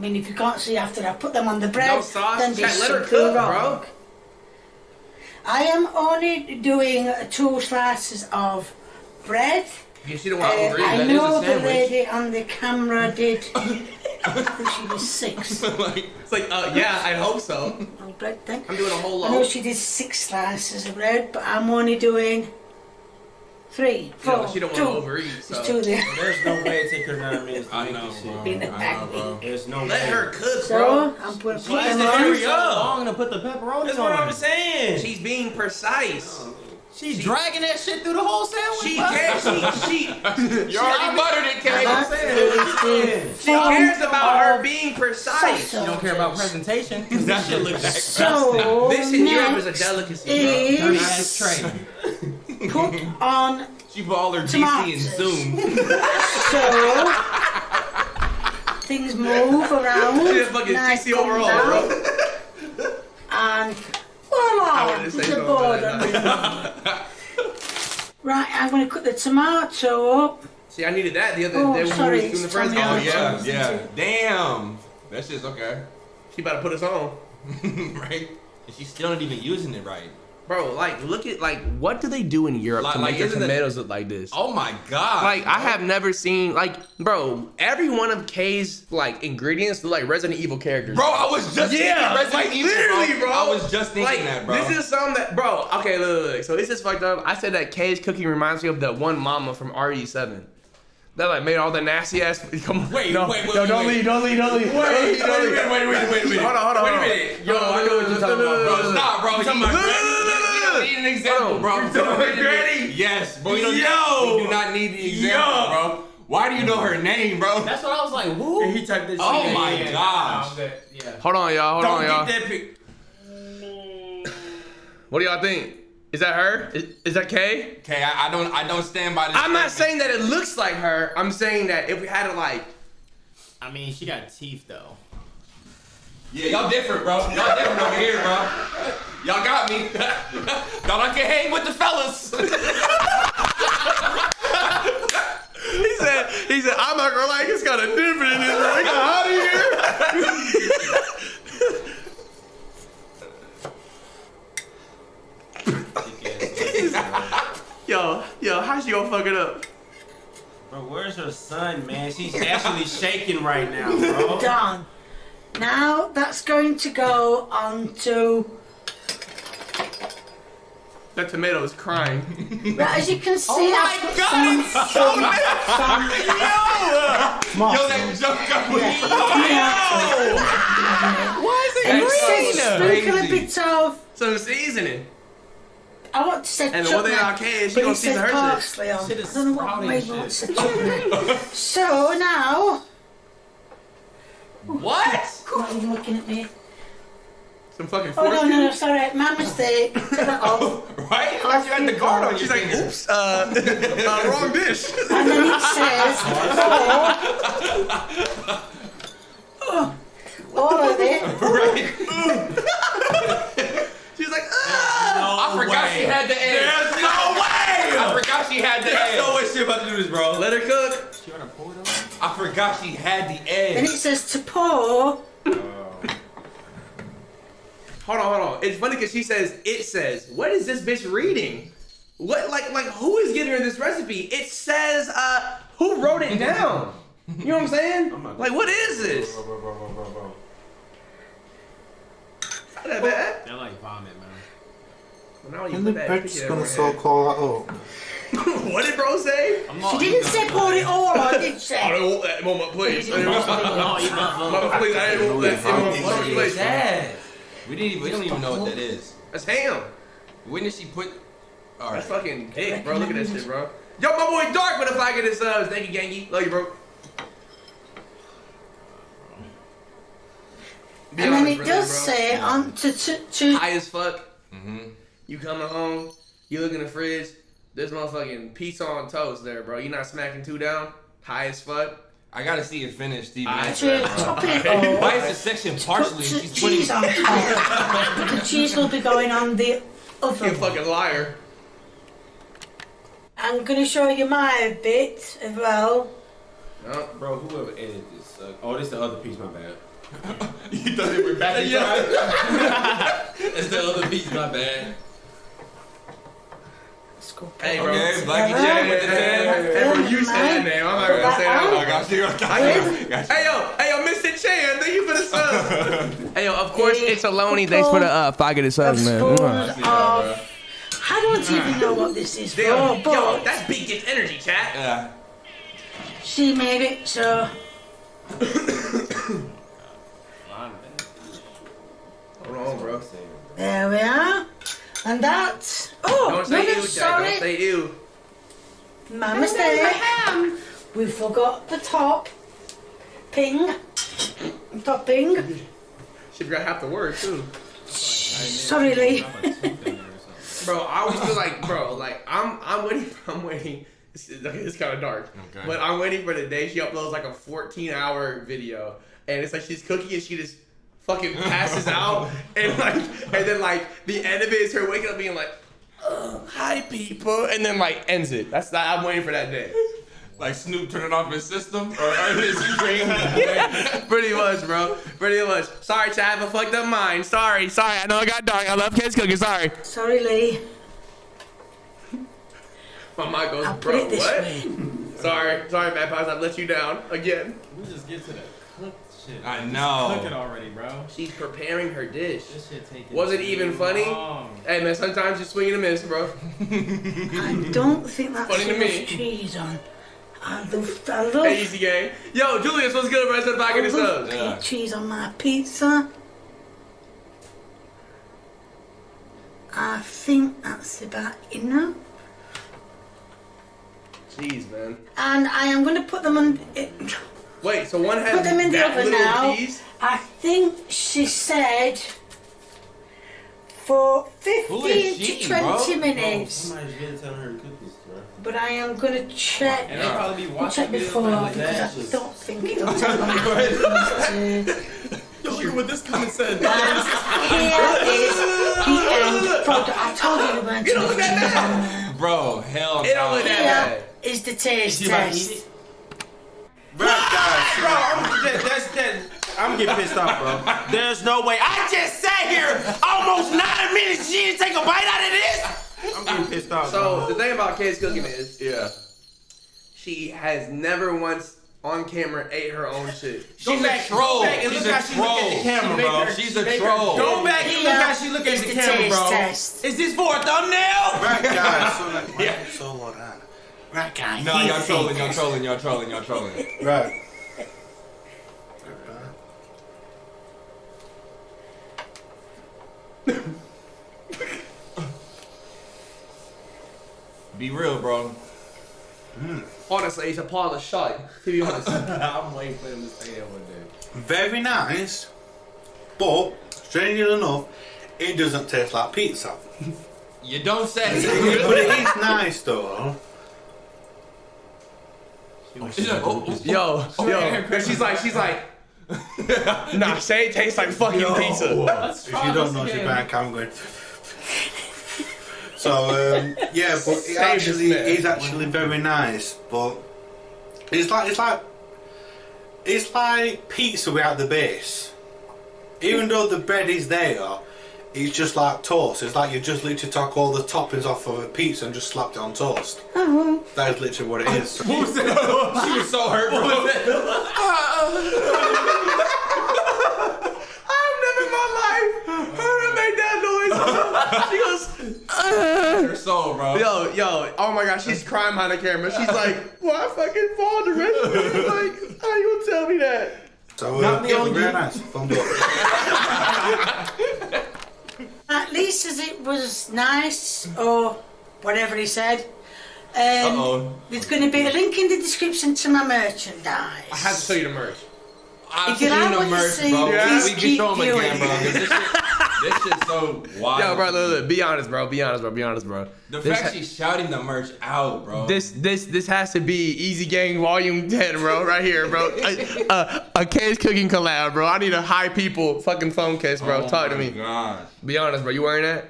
I mean, if you can't see after I put them on the bread, No sauce. then there's let her something cook, wrong. bro. I am only doing two slices of bread. She don't want to Uh. I That is know the lady on the camera did. she was six. like, it's like, uh, yeah, I hope so. Bread thing. I'm doing a whole I know she did six slices of bread, but I'm only doing three, Yeah, four, but she don't two. want to overeat. There's So. two there. There's no way it take her nine minutes to I know, this bro. shit. Being a I know, back bro. There's no Let way. her cook, So bro. I'm putting Why put is it on. hurry so long to put the pepperoni That's on? what I'm saying. She's She's being precise. she's dragging that shit through the whole sandwich. She cares. She she. You already buttered it, Kay. That is the She cares about her being precise. sausage. You don't care about presentation that shit looks So This in Europe is a next delicacy, dirty is ass tray. Put on She put all her DC Tomatoes. and Zoom. so things move around. She a fucking nice GC overall, bro. And I voila, wanted to there's say a something board about on that. the- Right, I'm going to cut the tomato up. See, I needed that the other Oh, day when sorry, we was doing the it's first Tommy game. Oh yeah, yeah. Damn. That shit's okay. She about to put us on. right? and she's still not even using it right. Bro, like, look at like, what do they do in Europe Like- to like, make their isn't it- tomatoes look like this? Oh my god! Like, I have never seen like, bro, every one of Kay's like ingredients look like Resident Evil characters. Bro, I was just yeah, like Evil, literally, bro. bro. I was just thinking like, that, bro. This is something that, bro. Okay, look, look, look. So this is fucked up. I said that Kay's cooking reminds me of that one mama from RE7. That like made all the nasty ass. Come on, Wait, no, wait, wait, no, wait, don't wait. leave, don't leave, don't leave. Wait, wait, leave. wait, wait, wait, wait, wait. Hold on, hold on, Wait a hold on. minute. Yo, I know what you're talking about, bro. Bro, stop, bro. You You talking talking about an example, bro. You talking about Granny? Yes, bro. You don't, Yo. we do not need the example, Yo. bro. Why do you know her name, bro? That's what I was like. Who? He typed this Oh shit. my Yeah, yeah, gosh. no, Yeah. Hold on, y'all. Hold Don't on, y'all. get that pic. What do y'all think? Is that her? Is, is that Kay? Okay, I, I don't, I don't stand by this. I'm not saying that it looks like her. I'm saying that if we had it like, I mean, she got teeth though. Yeah, y'all different, bro. Y'all different over here, bro. Y'all got me. Thought I could hang with the fellas. he said, he said, I'm not gonna like it's kind of different in this room. We got out of here. yo, yo, how's she gonna fuck it up? Bro, where's her son, man? She's actually shaking right now, bro. Done. Now that's going to go onto. That tomato is crying. Right, as you can see, Oh I've my God, some, it's so some, nasty. some Yo, that joke got me. Oh, Why is And it just green? sprinkle a bit of. Some seasoning. I want to say And the one thing chutney, I can is she but gonna it says season her parsley on. Shit I don't know what made me want to say chutney. so now, What? what are you looking at me? Some fucking Oh no, no, no, sorry, my mistake. Take that off. Right? I thought you had the guard on your She's like, oops, uh, uh, wrong dish. And then it says, oh, all of it. Right. She's like, ah. I forgot she had the egg. There's no way! I forgot she had the There's no egg. way she about to do this, bro. Let her cook. She on a pour though? I forgot she had the egg. And it says to pour. Hold on, hold on. It's funny because she says it says. What is this bitch reading? What like like who is giving her this recipe? It says uh who wrote it down? You know what I'm saying? Like what is this? Bro, bro, bro, bro, bro, bro. Not that bad. They're like vomit, man. Well, now you And the that bitch picture gonna so call out. head. what did bro say? She didn't say pour it all on, did she? Oh, no, that moment, please. I'm not eating that Mama, please, I didn't want that. Mama, What is please. That? We didn't. even- We don't even know what that is. That's ham. When did she put? All That's fucking dick, bro. Look at that shit, bro. Yo, my boy Dark with a flag of his subs. Thank you, Gangy. Love you, bro. Be And then it does bro. say on to, to, to high as fuck. Mm-hmm. You coming home, you look in the fridge, there's motherfucking pizza on toast there, bro. You not smacking two down? High as fuck. I gotta see it finished, Steve. I- to top it all. Why is the section Put partially? some She's putting. cheese on top. the cheese will be going on the You other a one. fucking liar. I'm going to show you my bit as well. No. Bro, whoever edited this suck. Oh, this is the other piece, my bad. you thought it were back in time? That's the other piece, my bad. Let's. Hey, bro. Okay, Blackie Alright. Chan with the ten. hey, bro, you say that name. I'm not gonna say that. Oh, one. got you. I you. can- Got you. Hey yo, hey yo, Mr. Chan, thank you for the sub. hey yo, of course it's Aloni. Thanks for the uh five of Of subs, man. spoons Mwah. of... I don't even know what this is for, yo, but that's big gift energy, chat. Yeah. she made it, so... Hold on, bro. There we are. And that... Oh, Don't no, say no, ew, chat. sorry. Don't say ew. My mistake. We forgot the top. Ping. Topping. She forgot half the word too. Sorry, Lee. Bro, I always feel like, bro, like I'm, I'm waiting, I'm waiting. It's, it's kind of dark, oh, Okay. but I'm waiting for the day she uploads like a 14 hour video, and it's like she's cooking and she just fucking passes out, and like, and then like the end of it is her waking up being like, "Uh, "Hi, people," and then like ends it. That's that I'm waiting for that day. Like Snoop turning off his system or, or his screen. Pretty much, bro. Pretty much. Sorry, chat. I have a fucked up mind. Sorry, sorry. I know I got dark. I love Kay's cooking. Sorry. Sorry, Lee. My mind goes, I'll put bro. it this what? way. Sorry, sorry, Matt Pies. I've let you down again. We just get to the cooked shit. I know. Cooking already, bro. She's preparing her dish. This shit taking Was it even funny? long. Hey man, sometimes you swing and a miss, bro. I don't think that's Funny to enough me. cheese on. I love, I love, Hey, easy gang. Yo, Julius, what's good, bro? Set back in I the love subs. pea cheese on my pizza. I think that's about enough. Jeez, man. And I am going to put them on. It, Wait, so one has put them in the oven now. piece? I think she said for 15 to 20 minutes. Somebody's really telling her to cook this. But I am going to check. And they'll probably be watching check before like because that. I don't think it'll take long for us to. Yo, look at what this comment said. Here is the end product. I told you you weren't You don't to look at that. on. Bro, hell It don't look no. that Here bad. is the taste You about to eat test. It? Bro, guys, bro, I'm, that, that's that. I'm getting pissed off, bro. There's no way. I just sat here almost nine minutes. She didn't take a bite out of this. I'm getting pissed off. So bro. the thing about Kay's cooking is, Yeah. she has never once on camera ate her own shit. She's back- a troll. go back and She's look a how she look at the troll. camera, She bro. make her- She's a make her troll. Go back and look how she look at the the camera, bro. test. Is this for a thumbnail? Right, guys. So, like, yeah. so what? Right, guys. No, y'all trolling, y'all trolling, y'all trolling, y'all trolling. Right. Be real, bro. Hmm. Honestly, it's a pile of shit. To be honest. I'm waiting for him to say that one day. Very nice, but strangely enough, it doesn't taste like pizza. You don't say. but it is nice though. Yo, yo, and she's like, she's like, nah, say it tastes like fucking pizza. If you don't know Japan, I'm going. So um, yeah, but it Save actually is actually very nice. But it's like it's like it's like pizza without the base. Even though the bread is there, it's just like toast. It's like you just literally took all the toppings off of a pizza and just slapped it on toast. That is literally what it is. Who was that? She was so hurt, bro. I've never in my life heard her make that noise. she goes, Her soul, bro. yo, yo, oh my gosh, she's crying behind the camera. She's like, well, fucking fall the rest of. Like, how you gonna tell me that? So uh, Not me yeah, on very you. nice. Thumbs up. At least as it was nice, or whatever he said. Um, Uh-oh. There's going to be a link in the description to my merchandise. I have to show you the merch. I've If seen like the merch, bro. please We can keep show them again, viewing. bro. 'cause This shit, this shit's so wild. Yo, bro, look, look, be honest, bro. Be honest, bro. Be honest, bro. The This fact ha- she's shouting the merch out, bro. This this this has to be Easy Gang Volume 10, bro, right here, bro. A, a, a Kay's cooking collab, bro. I need a high people fucking phone case, bro. Oh Talk to me. gosh. Be honest, bro. You wearing that?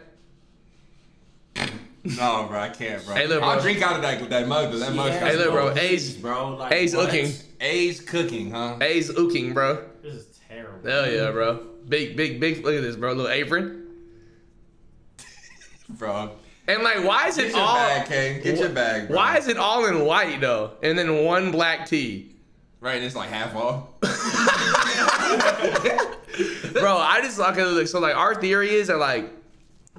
No, bro, I can't, bro. Hey, look, bro. I'll drink out of that that mug, though. That mug. Hey, look, bro. A's, bro. Like, A's what? looking. A's cooking, huh? A's ooking, bro. This is terrible. Hell yeah, bro. Big, big, big. Look at this, bro. Little apron. Bro. And like, why is it Get your all? bag, Kane. Get your bag, bro. Why is it all in white though, and then one black tee? Right, and it's like half off. bro, I just like look. So like, our theory is that like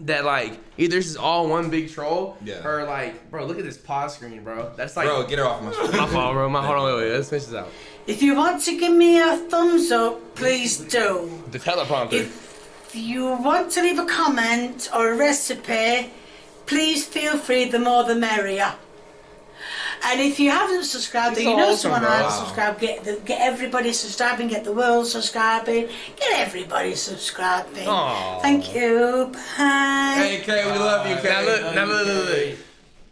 that like either this is all one big troll, Yeah. or like, bro, look at this pause screen, bro. That's like, Bro, get her off my screen. my fault, bro. My hold on, wait, wait. Let's finish this out. If you want to give me a thumbs up, please do. The teleprompter. If you want to leave a comment or a recipe, please feel free, the more the merrier. And if you haven't subscribed, or you know wholesome, someone bro. hasn't Wow. subscribed, get, the, get everybody subscribing, get the world subscribing, get everybody subscribing. Aw. Thank you. Bye. Hey, Kay, we love you, Kay. Now look, now look, look, look.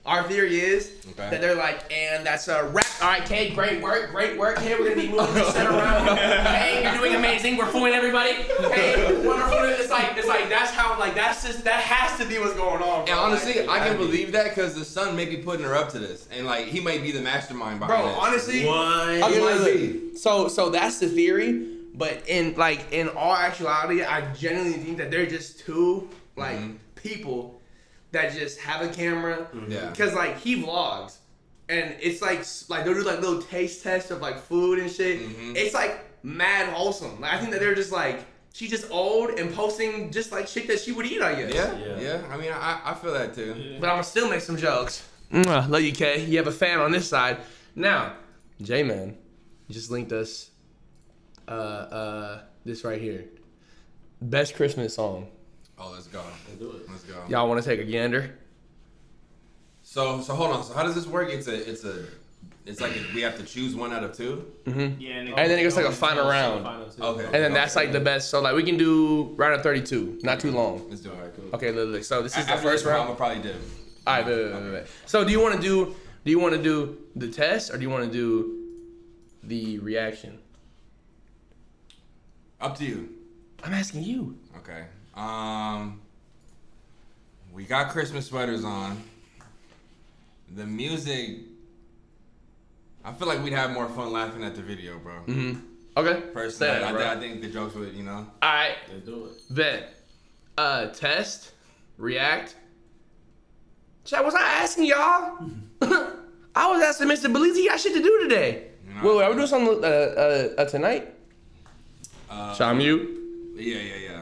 Our theory is Okay. that they're like, and that's a wrap. All right, Kay, great work, great work. Hey, we're gonna be moving this set around. Hey, you're doing amazing. We're fooling everybody. Hey, wonderful. It's like, it's like that's how, like that's just that has to be what's going on. Bro. And honestly, Like, I can believe that because the son may be putting her up to this, and like he might be the mastermind bro. behind this. Honestly, He Okay, might be. So, so that's the theory. But in like in all actuality, I genuinely think that they're just two like mm-hmm. people that just have a camera. Yeah. Because like he vlogs, and it's like like they'll do like little taste tests of like food and shit. It's like mad wholesome. Like I think that they're just like she's just old and posting just like shit that she would eat. I guess. Yeah, yeah. yeah. I mean, I, I feel that too. But I'm gonna still make some jokes. Mwah, love you, Kay. You have a fan on this side. Now, J Man just linked us uh uh this right here. Best Christmas song. Oh, let's go. Let's do it. Let's go. Y'all wanna take a gander? So, so hold on. So how does this work? It's a, it's a, it's like we have to choose one out of 2 Mm-hmm. Yeah, and, then it goes like a final round. Final Okay. And then that's like the best. So like we can do round of 32, not too long. Let's do it. Cool. Okay, look, look. So this is the first round. I'm gonna probably do. All right, wait, wait, wait, wait. So do you want to do? Do you want to do the test or do you want to do the reaction? Up to you. I'm asking you. Okay. Um, we got Christmas sweaters on. The music. I feel like we'd have more fun laughing at the video, bro. Mm-hmm. Okay. Personally, Say that, I, bro. I think the jokes would, you know. All right. Let's do it. Bet. Uh, test, react. Chat, was I asking y'all? I was asking Mr. Belize. He got shit to do today. Wait, wait, are we doing something uh, uh, uh, tonight? Uh, Shall I mute? Yeah, yeah, yeah.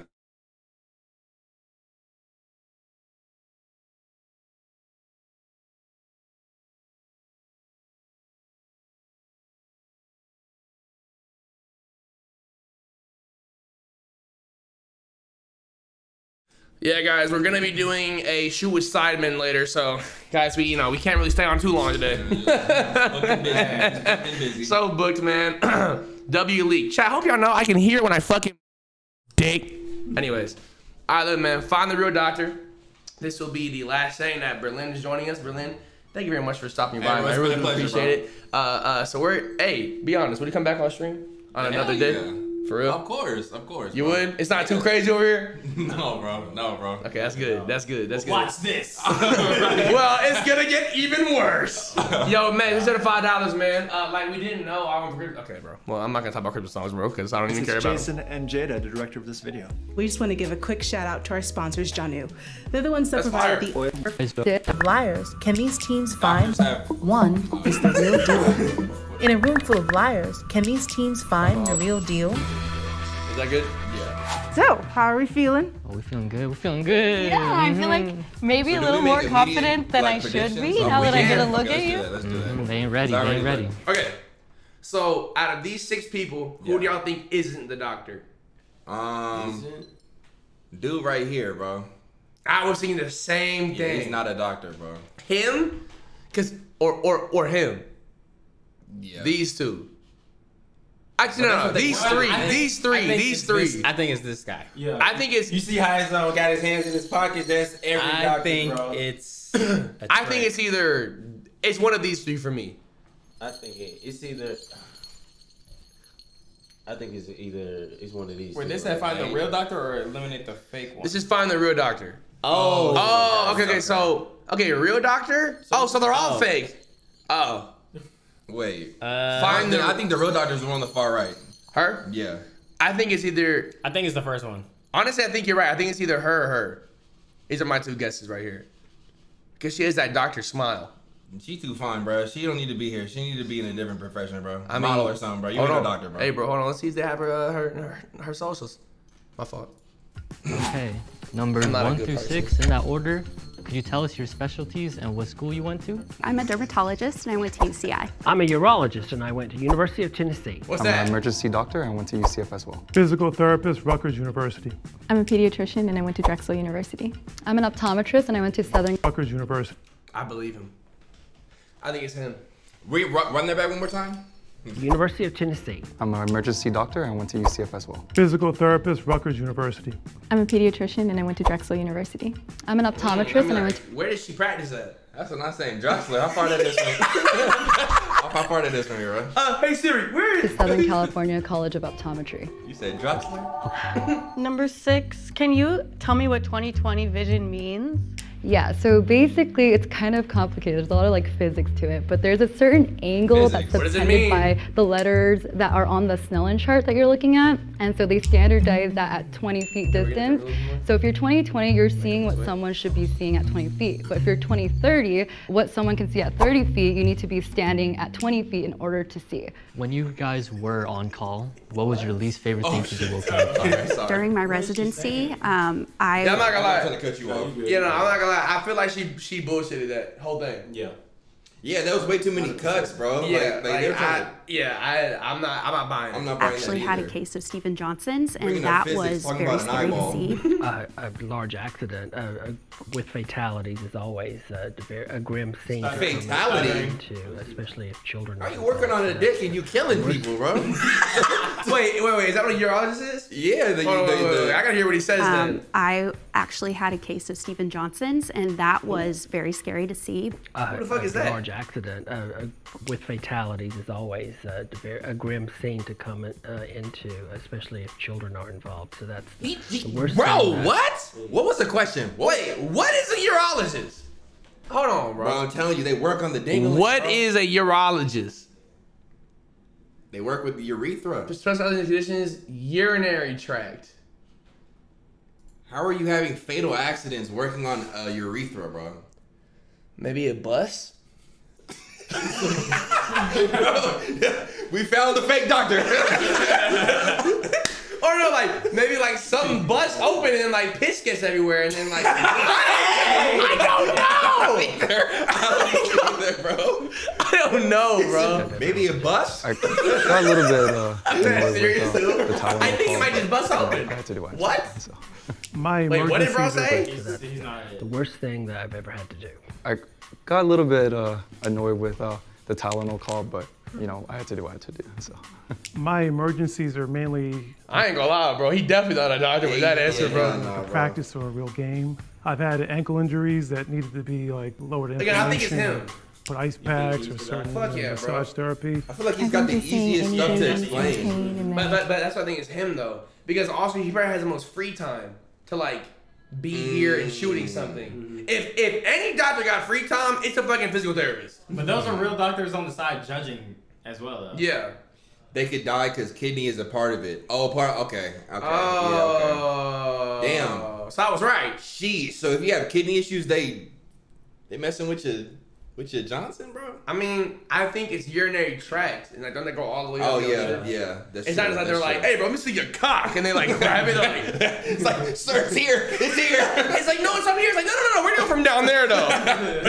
Yeah, guys, we're gonna be doing a shoot with Sidemen later, so guys, we you know we can't really stay on too long today. so booked, man. W leak. Chat. I hope y'all know I can hear when I fucking dick. Anyways, all right, look, man. Find the real doctor. This will be the last saying that Berlin is joining us. Berlin, thank you very much for stopping by. bro, man. I really been a do pleasure, appreciate it. Uh, uh, so we're hey, be honest. Would you come back on stream on Hell another day? Yeah. For real? Of course, of course. You bro. would? It's not too crazy over here. no, bro. No, bro. Okay, that's good. That's good. That's good. Watch this. well, it's gonna get even worse. Yo, man, instead of five dollars, man, uh, like we didn't know. I was okay, bro. Well, I'm not gonna talk about Christmas songs, bro, because I don't This even is care about. It. Jason and Jada, the director of this video. We just want to give a quick shout out to our sponsors, Janu. They're the ones that That's provide fire. the of liars. Can these teams find one is the real deal? In a room full of liars, can these teams find the real deal? Is that good? Yeah. So, how are we feeling? Oh, we're feeling good. We're feeling good. Yeah, I feel like maybe a little more confident than I should be now that I get a look at you. Mhm, They ain't ready. They Already ain't ready. lit. Okay. So, out of these six people, who do y'all think isn't the doctor? Um, dude, right here, bro. I was thinking the same Yeah, thing. he's not a doctor, bro. him, cause or or or him. Yeah. These two. Actually, But no, no, these three, think- these I three, these three. this- I think it's this guy. Yeah. I think it's. You see how he's um, got his hands in his pocket? That's every I doctor, think bro. it's. I think it's either it's one of these three for me. I think it, it's either. I think it's either it's one of these. Wait, two, this right? find the real doctor or eliminate the fake one? This is find the real doctor. Oh. Oh, okay, okay. So, okay, real doctor. Oh, so they're all Oh. fake. Oh, Wait. Uh, Find I the- think, I think the real doctor's the one on the far right. her. Yeah. I think it's either. I think it's the first one. Honestly, I think you're right. I think it's either her or her. These are my two guesses right here. Cause she has that doctor smile. She too fine, bro. She don't need to be here. She need to be in a different profession, bro. I mean, Model or something, bro. You hold ain't on. a doctor, bro. Hey, bro, hold on. Let's see if they have her uh, her, her her socials. My fault. Okay. Numbers I'm not a one through person. six in that order. Could you tell us your specialties and what school you went to? I'm a dermatologist and I went to UCI. I'm a urologist and I went to University of Tennessee. What's I'm that? an emergency doctor and I went to UCF as well. Physical therapist, Rutgers University. I'm a pediatrician and I went to Drexel University. I'm an optometrist and I went to Southern. Rutgers University. I believe him. I think it's him. Re- run, run that back one more time. University of Tennessee. I'm an emergency doctor. And I went to UCF as well. Physical therapist, Rutgers University. I'm a pediatrician and I went to Drexel University. I'm an optometrist and I went to Where did she practice at? That's what I'm saying. Drexler, how far that is from how, how far that is from here, bro? Uh, hey Siri, where the Southern California College of Optometry. You said Drexler? Number six, can you tell me what 2020 vision means? Yeah, so basically it's kind of complicated. There's a lot of like physics to it, but there's a certain angle Physics. that's What does it subtended by the letters that are on the Snellen chart that you're looking at. And so they standardize that at 20 feet distance. So if you're 2020, you're seeing what someone should be seeing at 20 feet. But if you're 2030, what someone can see at 30 feet, you need to be standing at 20 feet in order to see. When you guys were on call, what was your least favorite thing to do locally? During my residency, um, I Yeah, I'm not gonna lie. I'm trying to cut you off. You know, I'm not gonna lie. I feel like she she bullshitted that whole thing. Yeah. Yeah, that was way too many cuts, bro. Yeah, like, like, like, I, to- yeah, I, I'm not, I'm not buying. I'm not buying actually that had a case of Stephen Johnson's, and that physics, was very scary to see. Uh, a large accident uh, uh, with fatalities is always uh, a ver- a grim scene. to come Fatality? into, especially if children Are you working on an addiction? You killing people, bro. wait, wait, wait. Is that what a urologist is? Yeah, the, Hold on, the, wait, wait, the- wait. I gotta hear what he says Um, then. I actually had a case of Stephen Johnson's, and that was very scary to see. Uh, What the fuck a is that? Large accident uh, uh, with fatalities is always uh, a a grim scene to come in, uh, into, especially if children are involved. So that's the, the worst. Bro, thing that- what? What was the question? Wait, what is a urologist? Hold on, bro. Bro, I'm telling you, they work on the dingle. What is a urologist? They work with the urethra. Specialized conditions, urinary tract. How are you having fatal accidents working on a urethra, bro? Maybe a bus? we found the fake doctor. Or no, like maybe like something busts open and like piss gets everywhere, and then like I don't know. Either, bro. I don't know, bro. Maybe a bus? I got a little bit uh, I'm annoyed not serious, with, uh, dude. the Tylenol I think it might just bust but open. I had to do it. What? My Wait, what did bro say? The worst thing that I've ever had to do. I got a little bit uh, annoyed with uh, the Tylenol call, but you know I had to do what I had to do. So. My emergencies are mainly I ain't gonna lie, bro. He definitely thought a doctor with that answer, bro. a practice or a real game. I've had ankle injuries that needed to be like lowered Again, I think it's him. Put ice packs or certain Fuck you know, yeah, bro. massage therapy. I feel like he's got the easiest stuff to explain. But, but but that's what I think is him though, because also he probably has the most free time to like be here and shooting something. Mm-hmm. If if any doctor got free time, it's a fucking physical therapist. But those are real doctors on the side judging as well, though. Yeah. They could die because kidney is a part of it. Oh, part. Okay. Okay. Oh. yeah, okay. Oh. Damn. So I was right. Sheesh. So if you have kidney issues, they they messing with your with your Johnson, bro. I mean, I think it's urinary tract, and like don't they go all the way? Oh up yeah, yeah. That's It's not true, just like they're that's like, "Hey, bro, let me see your cock," and they like grab it. Like, it's like, sir, it's here, it's here. it's like, no, it's up here. It's like, no, no, no, no, we're doing from down there though.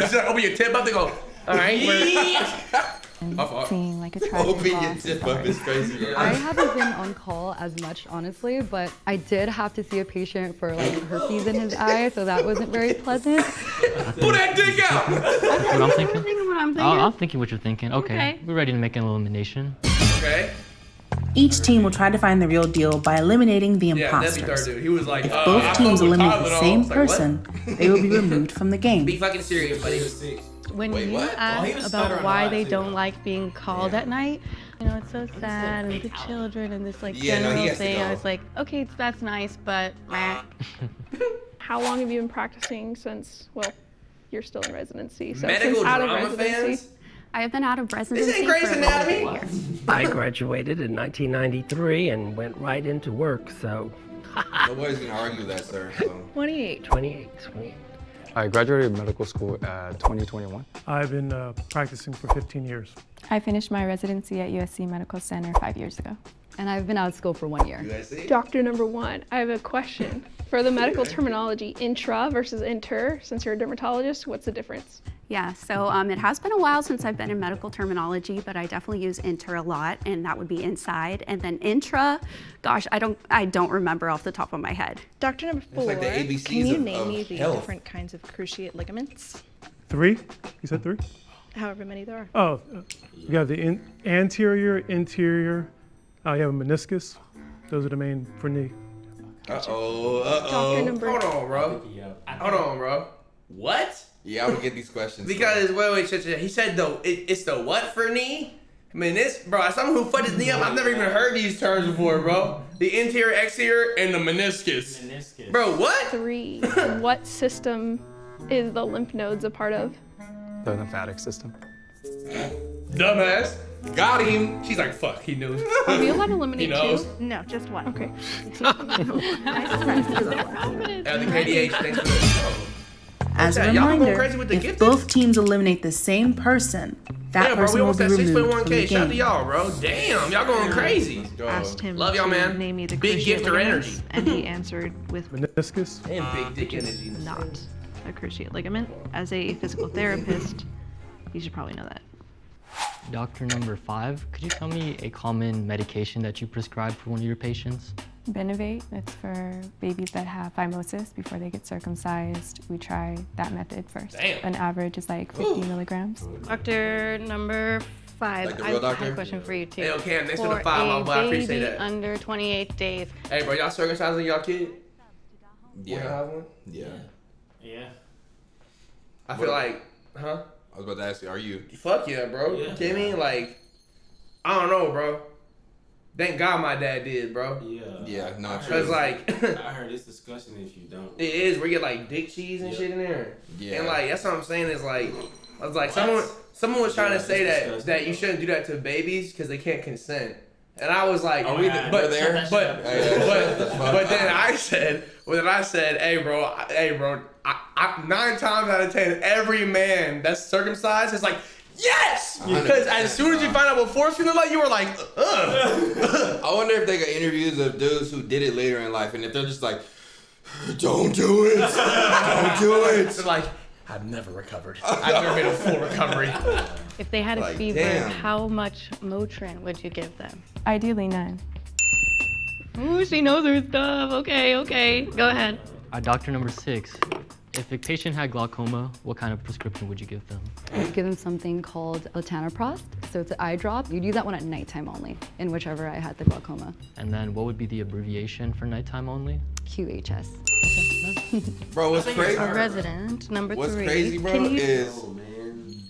it's like, open your tip up. They go, all right. we're- My fault. Seeing like a tragic Open loss. is crazy. bro. I haven't been on call as much, honestly, but I did have to see a patient for like herpes in his eye, so that wasn't very pleasant. Pull that dick out. What I'm thinking? Thinking what I'm Oh, thinking. I'm thinking what you're thinking. Okay. Okay. We're ready to make an elimination. Okay. Each team will try to find the real deal by eliminating the Yeah, that'd be imposters. dude. He was like, If uh, both I teams eliminate the same It's like, person, they will be removed from the game. Be fucking serious, buddy. When Wait, you what? ask Oh, about why they too, don't like being called at night, you know, it's so sad and the children and this like Yeah, general has to thing. I was like, okay, that's nice, but ah. meh. How long have you been practicing since, well, you're still in residency. So Medical since out of residency. fans? I have been out of residency Grey's for a little Anatomy? here. I graduated in 1993 and went right into work. So Nobody's gonna argue that, sir. So. 28. 28, 28. I graduated medical school at 2021. I've been uh, practicing for 15 years. I finished my residency at USC Medical Center five years ago. And I've been out of school for one year. Doctor number one, I have a question. For the medical terminology, intra versus inter, since you're a dermatologist, what's the difference? Yeah, so um, it has been a while since I've been in medical terminology, but I definitely use inter a lot, and that would be inside. And then intra, gosh, I don't, I don't remember off the top of my head. Doctor number four, like the ABCs can you of- name of me the health. different kinds of cruciate ligaments? Three? You said three? however many there are. Oh, uh, you got the in, anterior, interior. You have a meniscus. Those are the main for knee. Uh oh. Uh Doctor oh. number- Hold on, bro. Hold on, bro. What? Yeah, I would get these questions. Because wait, wait, shit, shit. he said the it, it's the what for knee? I mean, this bro, someone who fucked his knee up, I've never even heard these terms before, bro. The interior, exterior, and the meniscus. Meniscus. Bro, what? Three. what system is the lymph nodes a part of? The lymphatic system. Dumbass. Got him. She's like, fuck, he knows. Are we allowed to eliminate He knows. two? No, just one. Okay. Yeah, the KDH, thanks for the. As a Yeah, reminder, crazy with the if gifted? both teams eliminate the same person, that Damn, bro, person we will be removed from 6.1k. the Shout out to game. y'all, bro. Damn, y'all going crazy. Asked him Love y'all, man. name me the Big gift gifter energy. and he answered with meniscus and uh, big dick which energy. Not a cruciate ligament. As a physical therapist, you should probably know that. Doctor number five, could you tell me a common medication that you prescribe for one of your patients? Benevate, it's for babies that have phimosis before they get circumcised. We try that method first. Damn. An average is like 50 milligrams. Doctor number five. Like the I real have doctor? a question for you too. Hey, yo, Cam, thanks for for the five, my a boy. I appreciate baby that. Under 28 days. Hey, bro, y'all circumcising y'all kid? Yeah. Wanna have one? Yeah. Yeah. I feel like, huh? I was about to ask you, are you? Fuck yeah, bro. Yeah. Get me? Like, I don't know, bro. Thank God my dad did, bro. Yeah. Yeah, no, true. Cause like, I heard this discussion if you don't. it is where you get like dick cheese and Yeah. shit in there. Yeah. And like that's what I'm saying is like, I was like What? someone someone was trying Yeah, to say that that you shouldn't do that to babies because they can't consent. And I was like, Are we th- but, there? but, Hey, but, but, then. I said, well, then I said, hey, bro, hey, bro, I, I, nine times out of ten, every man that's circumcised is like, yes, because as soon as you find out what force feeling like, you were like, ugh. I wonder if they got interviews of dudes who did it later in life, and if they're just like, "Don't do it, don't do It's it." like, I've never recovered. I've never made a full recovery. If they had a Like, fever, damn. how much Motrin would you give them? Ideally none. Ooh, she knows her stuff. Okay, okay. Go ahead. Uh, doctor number six, if a patient had glaucoma, what kind of prescription would you give them? I'd give them something called latanoprost. So it's an eye drop. You'd use that one at nighttime only, in whichever I had the glaucoma. And then what would be the abbreviation for nighttime only? QHS. Bro, what's crazy? A resident, number What's three. crazy, bro, Can you- is oh,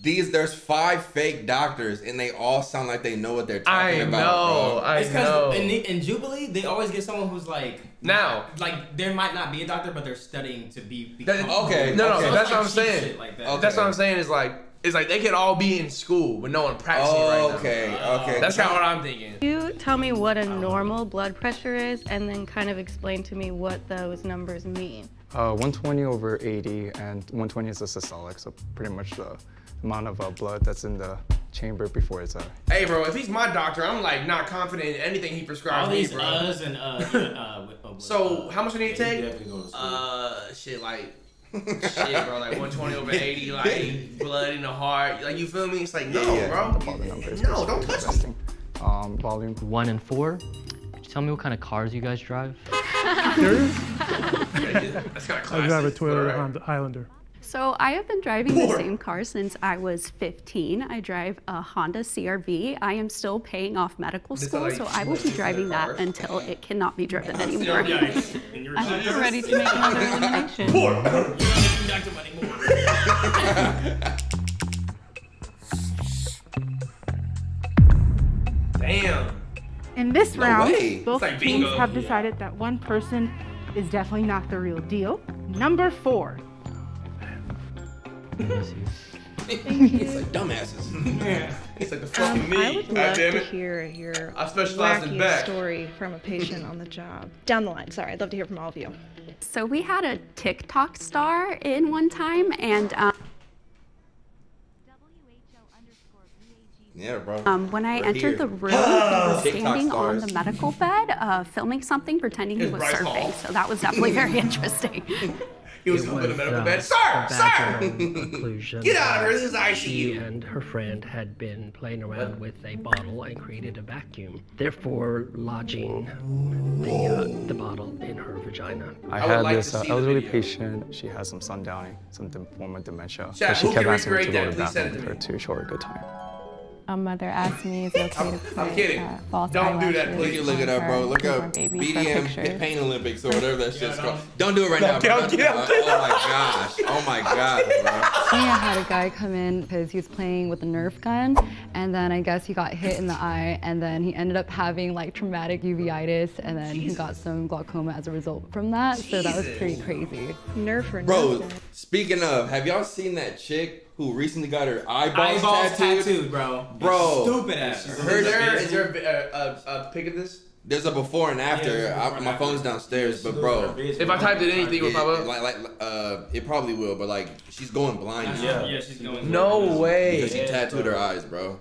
these. There's five fake doctors, and they all sound like they know what they're talking I about. know, bro. I It's know. because in, in Jubilee, they always get someone who's like Now. like there might not be a doctor, but they're studying to be. That- Okay, No, no, okay. So that's it's what I'm saying. Like that. Okay. That's what I'm saying is like, it's like they could all be in school, but no one practicing right now. Okay, okay. That's kind of what I'm thinking. you tell me what a normal blood pressure is and then kind of explain to me what those numbers mean? Uh, 120 over 80, and 120 is the systolic, so pretty much the amount of uh, blood that's in the chamber before it's uh, Hey, bro, if he's my doctor, I'm like not confident in anything he prescribes All me, these bro. uhs and uh, yeah, uh, with- uh, with, So uh, how much do you need to take? you definitely go to school. Uh, shit, like, shit, bro, like 120 over 80, like blood in the heart. Like, you feel me? It's like, no, yeah, bro. the volume number is No, don't touch me. um, volume. One and four. Could you tell me what kind of cars you guys drive? Serious? That's kind of I drive a. Toyota Alright. Honda Highlander. So I have been driving the same car since I was 15. I drive a Honda CRV. I am still paying off medical This school, so I will be driving that until it cannot be driven anymore. Yikes. And you're I hope you're ready to make another elimination. Four. You're not making doctor money more. Damn. In this No round, way. both like teams have decided that one person is definitely not the real deal. Number four. It's like dumbasses. Yeah. It's like the fucking Um, me. I would God love damn to hear your I specialize in wacky back. story from a patient on the job. Down the line. Sorry, I'd love to hear from all of you. So we had a TikTok star in one time, and um, Yeah, bro. um, when I We're entered here. the room, he was standing on the medical bed, uh, filming something, pretending he was Bryce surfing. Hall. So that was definitely very interesting. He was it sleeping in the medical uh, bed. Sir, a sir! vaginal occlusion. Get out of here, this is Uh, She and her friend had been playing around with a bottle and created a vacuum, therefore lodging the, uh, the bottle in her vagina. I, had this uh, elderly patient. She has some sundowning, some form of dementia. Chat, but she kept asking me to go to the bathroom it with her to show her a good time. A mother asked me, is it okay to put I'm kidding. Uh, false Don't do that, please. You look it on up, bro. Look newborn up BDM pictures? Pain Olympics or whatever that shit's called. Don't do it right No, now, bro. don't Don't do get it. up. Oh my gosh. Oh my god, bro. I had a guy come in because he was playing with a Nerf gun, and then I guess he got hit in the eye, and then he ended up having like traumatic uveitis, and then he got some glaucoma as a result from that. So that was pretty crazy. Nerf or Bro, speaking of, have y'all seen that chick who recently got her eyeballs, Eyeballs tattooed? tattooed, bro. Bro, Stupid ass. Her, Is there, is there a, a, a pic of this? There's a before and after. Yeah, before I, and my after. phone's downstairs, but bro, If I typed in anything, it would Yeah, pop up? Like, like, uh, it probably will, but like, she's going blind. Yeah. Yeah, she's going No blind. way. Because she Yeah, tattooed bro. her eyes, bro.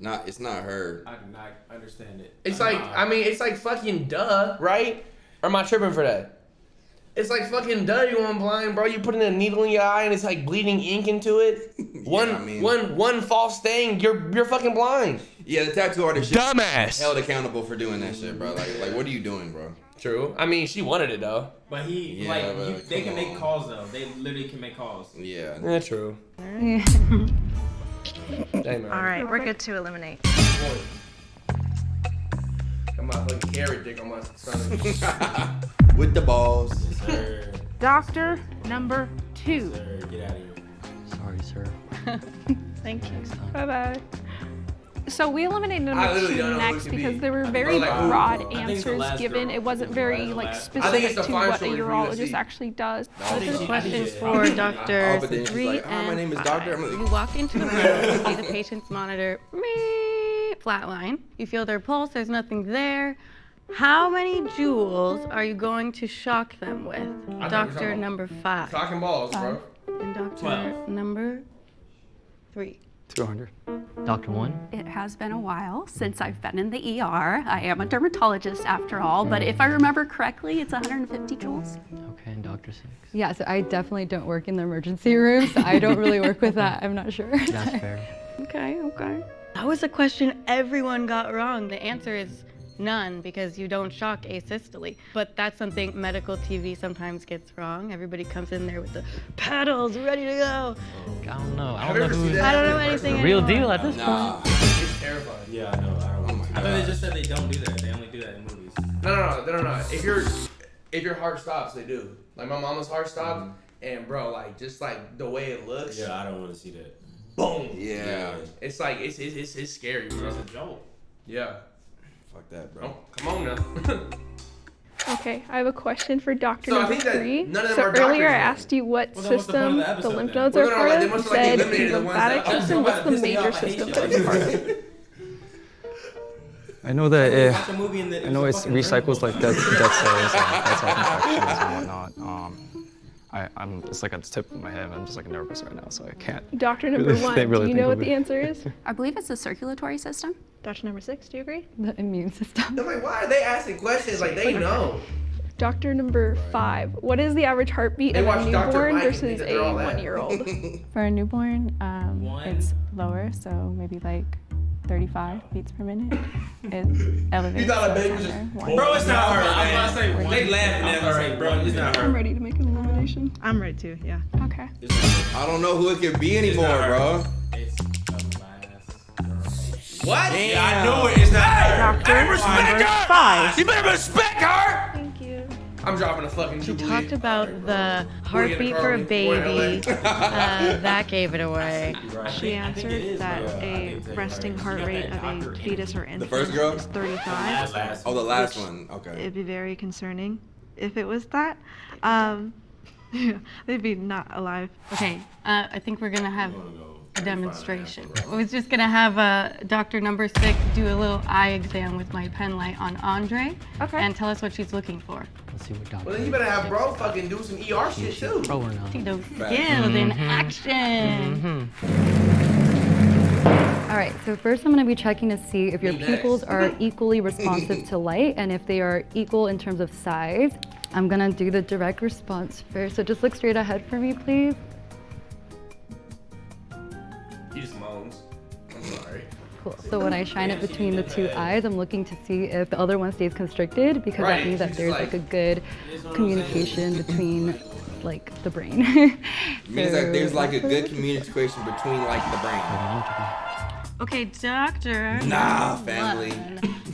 Not, it's not her. I do not understand it. It's like, I mean, it's like fucking duh, right? Or am I tripping for that? It's like fucking duh, you going blind, bro. You're putting a needle in your eye and it's like bleeding ink into it. one, I mean- one, one false thing, you're you're fucking blind. Yeah, the tattoo artist Dumbass. held accountable for doing that shit, bro. Like, like, what are you doing, bro? True. I mean, she wanted it though. But he, Yeah, like, but you, they come can make calls though. They literally can make calls. Yeah. Yeah, true. All right, we're good to eliminate. Got my fucking carrot dick on my son. With the balls. Doctor number two. Get out of here. Sorry, sir. Thank you. Bye bye. So we eliminated I number two know who it next because be. there were very like, broad I think it's the answers given. girl. It wasn't very like specific to what a urologist actually does. This is questions for Oh, doctors but three like, "Oh, my and name is five. doctor." I'm like- You walk into the room, you see the patient's monitor, meh, flatline. You feel their pulse, there's nothing there. How many joules are you going to shock them with? I thought we were Doctor number five. Talking balls, bro. And doctor Twelve. number three. 200. Doctor one. It has been a while since I've been in the ER. I am a dermatologist after all, but if I remember correctly, it's 150 joules. Okay, and Doctor six. Yeah, so I definitely don't work in the emergency room, so I don't really work with that. I'm not sure. That's fair. Okay, okay. That was a question everyone got wrong. The answer is none because you don't shock asystole. But that's something medical TV sometimes gets wrong. Everybody comes in there with the paddles ready to go. I don't know. I don't know ever who. I don't know anything real anymore. deal at this Nah. point. It's terrifying. Yeah, I know. I don't. Oh my I thought God. they just said they don't do that. They only do that in movies. No, no, no, no, no, no. If your if your heart stops, they do. Like my mama's heart stopped, mm-hmm. and bro, like just like the way it looks. Yeah, I don't want to see that. Boom. Yeah. It's like it's it's it's, it's scary, bro. It's a joke. Yeah. Fuck that, bro. Oh, come on now. Okay, I have a question for Doctor So number three. none of them so are earlier I asked you what Well, then the point system the the, lymph nodes Well, are no, part like, of. You must have, like, said the the lymphatic that- system. What's the major off, I hate system that it's part of? I know that it, a movie I know it's it's recycles like dead, nerve dead cells and fights off infections and whatnot. Um, I, I'm it's like at the tip of my head. I'm just like nervous right now, so I can't. Doctor number really one. really do you know what the answer is? I believe it's the circulatory system. Doctor number six. Do you agree? The immune system. I'm like, why are they asking questions like they know? Doctor number five. What is the average heartbeat They of a newborn Mike versus think that they're a one-year-old? For a newborn, um, One. it's lower, so maybe like 35 beats per minute. It elevates. You thought a baby was just- Bro, it's not her. I I was was about to say, they laughing at her. Hey, bro, it's not her. I'm ready to make an elimination. I'm ready to, yeah. Okay. I don't know who it could be anymore, bro. It's the last girl. What? Yeah, I knew it. It's not her. Doctor respect her! five. You better respect her. Thank you. I'm dropping a fucking She jubilee. talked about the Forty in a heartbeat for a with four in baby. Uh, that gave it away. She answered that a resting heart rate of a fetus or infant first girl? is 35. Last Oh, the last one. Okay. It'd be very concerning if it was that. Um, they'd be not alive. Okay, uh, I think we're gonna have a demonstration. I was just gonna have uh, Dr. Number Six do a little eye exam with my pen light on Andre Okay. and tell us what she's looking for. Let's see what Doctor. Well, then you better have bro fucking do some ER shit too. Pro or not? See those Fact. skills in Mhm. action. All right, so first I'm going to be checking to see if your Me pupils next. are equally responsive to light and if they are equal in terms of size. I'm gonna do the direct response first. So just look straight ahead for me, please. He just moans. I'm sorry. Cool. So when I shine it between the two eyes, I'm looking to see if the other one stays constricted because Right, that means that there's like- like a good communication between like the brain. It means that there's like a good communication between like the brain. Okay, doctor. Nah, family.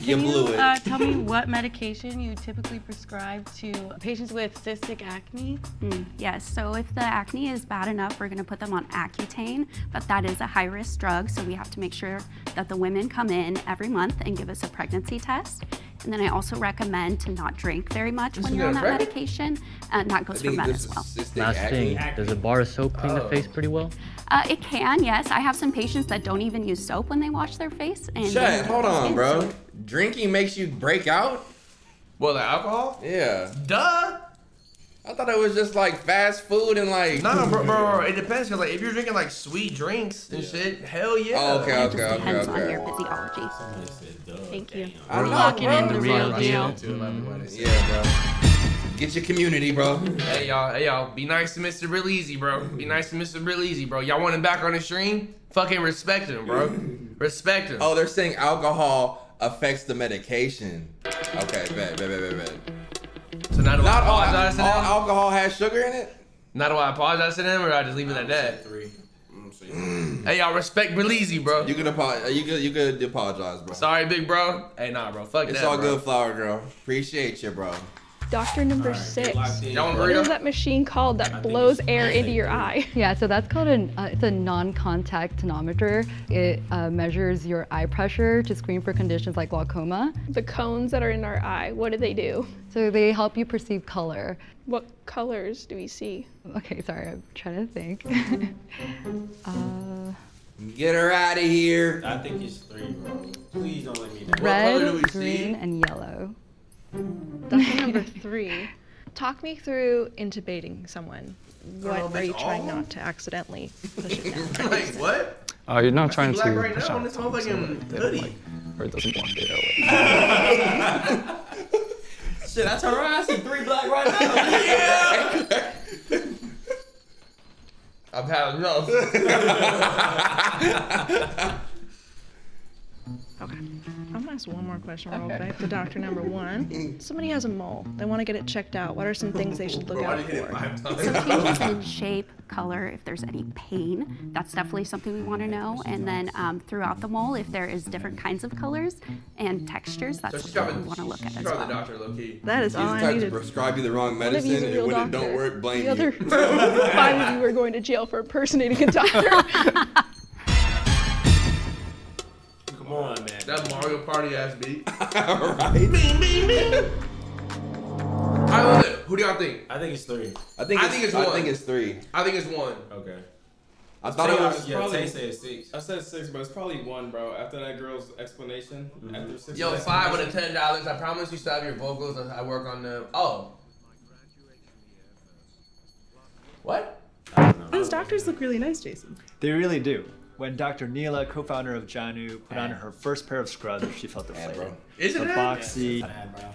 You Can blew you it. uh, tell me what medication you typically prescribe to patients with cystic acne? Mm, yes, so if the acne is bad enough, we're gonna put them on Accutane, but that is a high risk drug, so we have to make sure that the women come in every month and give us a pregnancy test. And then I also recommend to not drink very much when Isn't you're on that that right? medication, and that goes for men as well. Last thing, does a bar of soap clean the Oh. face pretty well? Uh, it can, yes. I have some patients that don't even use soap when they wash their face. And they Shut, use hold on, bro. soap. Drinking makes you break out? Well, the alcohol? Yeah. Duh. I thought it was just like fast food and like. Nah, bro, bro, bro, it depends. Cause like if you're drinking like sweet drinks and shit, hell yeah. Oh, okay, It just okay, okay, depends on your physiology. Thank you. I We're locking in the real deal. Mm. Mm. Yeah, bro. Get your community, bro. Hey y'all, hey y'all, be nice to Mr. Real Easy, bro. Be nice to Mr. Real Easy, bro. Y'all want him back on the stream? Fucking respect him, bro. Respect him. Oh, they're saying alcohol affects the medication. Okay, bet, bet, bet, bet, bet. So now do Not all, I all to them? alcohol has sugar in it? Now do I apologize to them or do I just leave it at that? Three. Mm, mm. Hey y'all, respect Real Easy, bro. You could apologize. Uh, you could you could apologize, bro. Sorry, big bro. Hey, nah, bro. Fuck It's that, all bro. good, flower girl. Appreciate you, bro. Doctor number six. Y'all want What that machine called that blows air into your eye? Yeah, so that's called an uh, it's a non-contact tonometer. It uh, measures your eye pressure to screen for conditions like glaucoma. The cones that are in our eye, what do they do? So they help you perceive color. What colors do we see? Okay, sorry, I'm trying to think. uh, Get her out of here. I think it's three, bro. Please don't let me down. red, green, and yellow. Doctor number three. Talk me through intubating someone. What Oh, are you trying all? not to accidentally push it down? like what? Uh, you're not trying to Black right push now out on this tongue so they don't, hoodie. like, or it doesn't want it away. Shit, I turn around, I see three black right now. yeah! I've had enough. Okay. I'm gonna ask one more question real quick to doctor number one. Somebody has a mole. They want to get it checked out. What are some things they should look Bro, out did for? five. So changes in shape, color, if there's any pain, that's definitely something we want to know. And then um, throughout the mole, if there is different kinds of colors and textures, So that's she's something we want to look at she's as well. the doctor, low key. That is He's all the I type to prescribe you the wrong One of you's medicine, a and real when it doctor. don't work, blame The you. other five of you are going to jail for impersonating a doctor. Come on, man. That Mario Party ass beat. right? Me, me, me. I love it. Who do y'all think? I think it's three. I think I it's, think it's I one. think it's three. I think it's one. Okay. I thought it was. Yeah, Probably- Tay said six. I said six, but it's probably one, bro. After that girl's explanation, mm-hmm. after six. Yo, five with a ten dollars. I promise you still have your vocals. I I work on them. Oh. What? Those doctors look really nice, Jason. They really do. When Dr. Neela, co-founder of Jaanuu, put on her first pair of scrubs, she felt the flavor. Is it the that? boxy.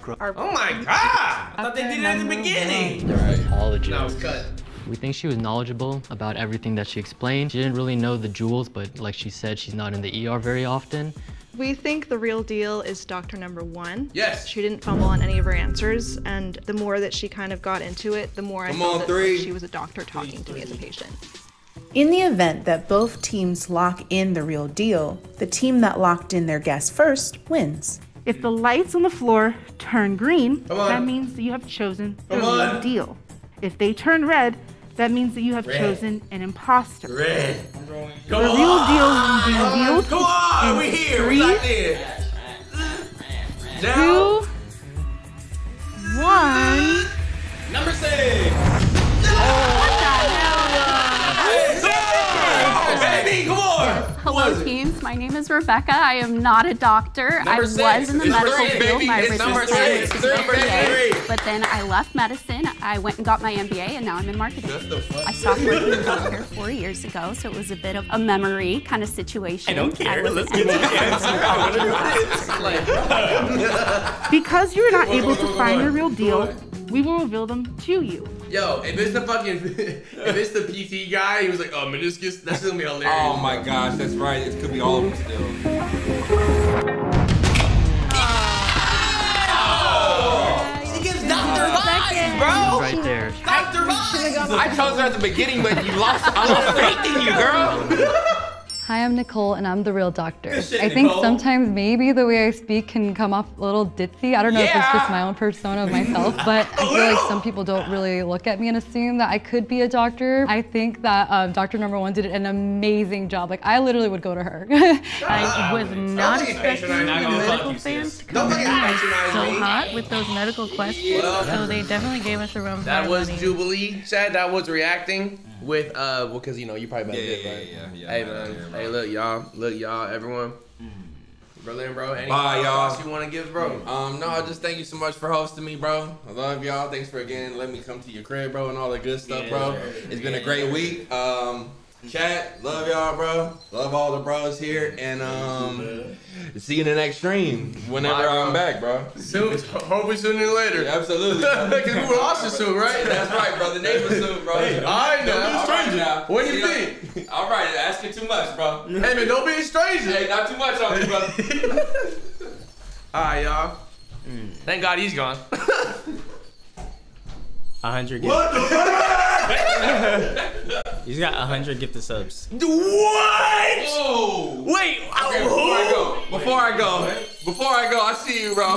Oh my god! I thought they did it at the beginning. Dermatologist. No, it's cut. We think she was knowledgeable about everything that she explained. She didn't really know the joules, but like she said, she's not in the ER very often. We think the real deal is doctor number one. Yes. She didn't fumble on any of her answers, and the more that she kind of got into it, the more I felt on, that three. she was a doctor talking to me as a patient. In the event that both teams lock in the real deal, the team that locked in their guess first wins. If the lights on the floor turn green, that means that you have chosen the Come real on. deal. If they turn red, that means that you have Red. chosen an imposter. Red. The Come real on. deal will be revealed. Come on, in we here. Three, We locked in. Now, two, one. On. Hello, teams. My name is Rebecca. I am not a doctor. I Number was in the It's medical three, field. baby. My It's original number plan six. was to be Number a three. but then I left medicine. I went and got my MBA, and now I'm in marketing. What the fuck? I stopped working in healthcare four years ago, so it was a bit of a memory kind of situation. I don't care. was Let's an get to the answer. I want to do Because you are not Go, go, able to find go. the real deal, we will reveal them to you. Yo, if it's the fucking, if it's the PT guy, he was like, oh, meniscus, that's gonna be hilarious. Oh my gosh, that's right. It could be all of them still. She gives Dr. Vibes, bro. Right there. Dr. Vibes. I chose her at the beginning, but you lost. I lost faith in you, girl. Hi, I'm Nicole, and I'm the real doctor. Shit, I think Nicole. sometimes maybe the way I speak can come off a little ditzy. I don't know if it's just my own persona of myself, but I feel like some people don't really look at me and assume that I could be a doctor. I think that um, Doctor Number One did an amazing job. Like I literally would go to her. I was not expecting the medical fans to come in so hot with those medical questions. So they definitely gave us a run That was money. Jubilee. Chad, that was reacting with uh, well, cause you know you probably better Yeah, yeah, right? yeah, yeah, Hey yeah, man, yeah, hey look y'all, look y'all, everyone. Berlin, bro. Any Bye, y'all. thoughts you want to give, bro? Um, no, I just thank you so much for hosting me, bro. I love y'all. Thanks for again letting me come to your crib, bro, and all the good stuff, bro. It's been a great week. Um, chat, love y'all, bro. Love all the bros here, and um, see you in the next stream whenever Bye. I'm back, bro. Soon, hopefully sooner than later. Absolutely. Because we were Austin soon, right? That's right, bro. The neighbor soon, bro. Hey, all right now. Don't be a stranger now. What do you think? All right, asking too much, bro. Hey man, don't be a stranger. Hey, not too much on me, brother. All right, y'all. Thank God he's gone. A hundred. What the He's got a hundred gifted subs. What? Whoa! Wait, Okay, before I go, before I go, before I go, I see you, bro.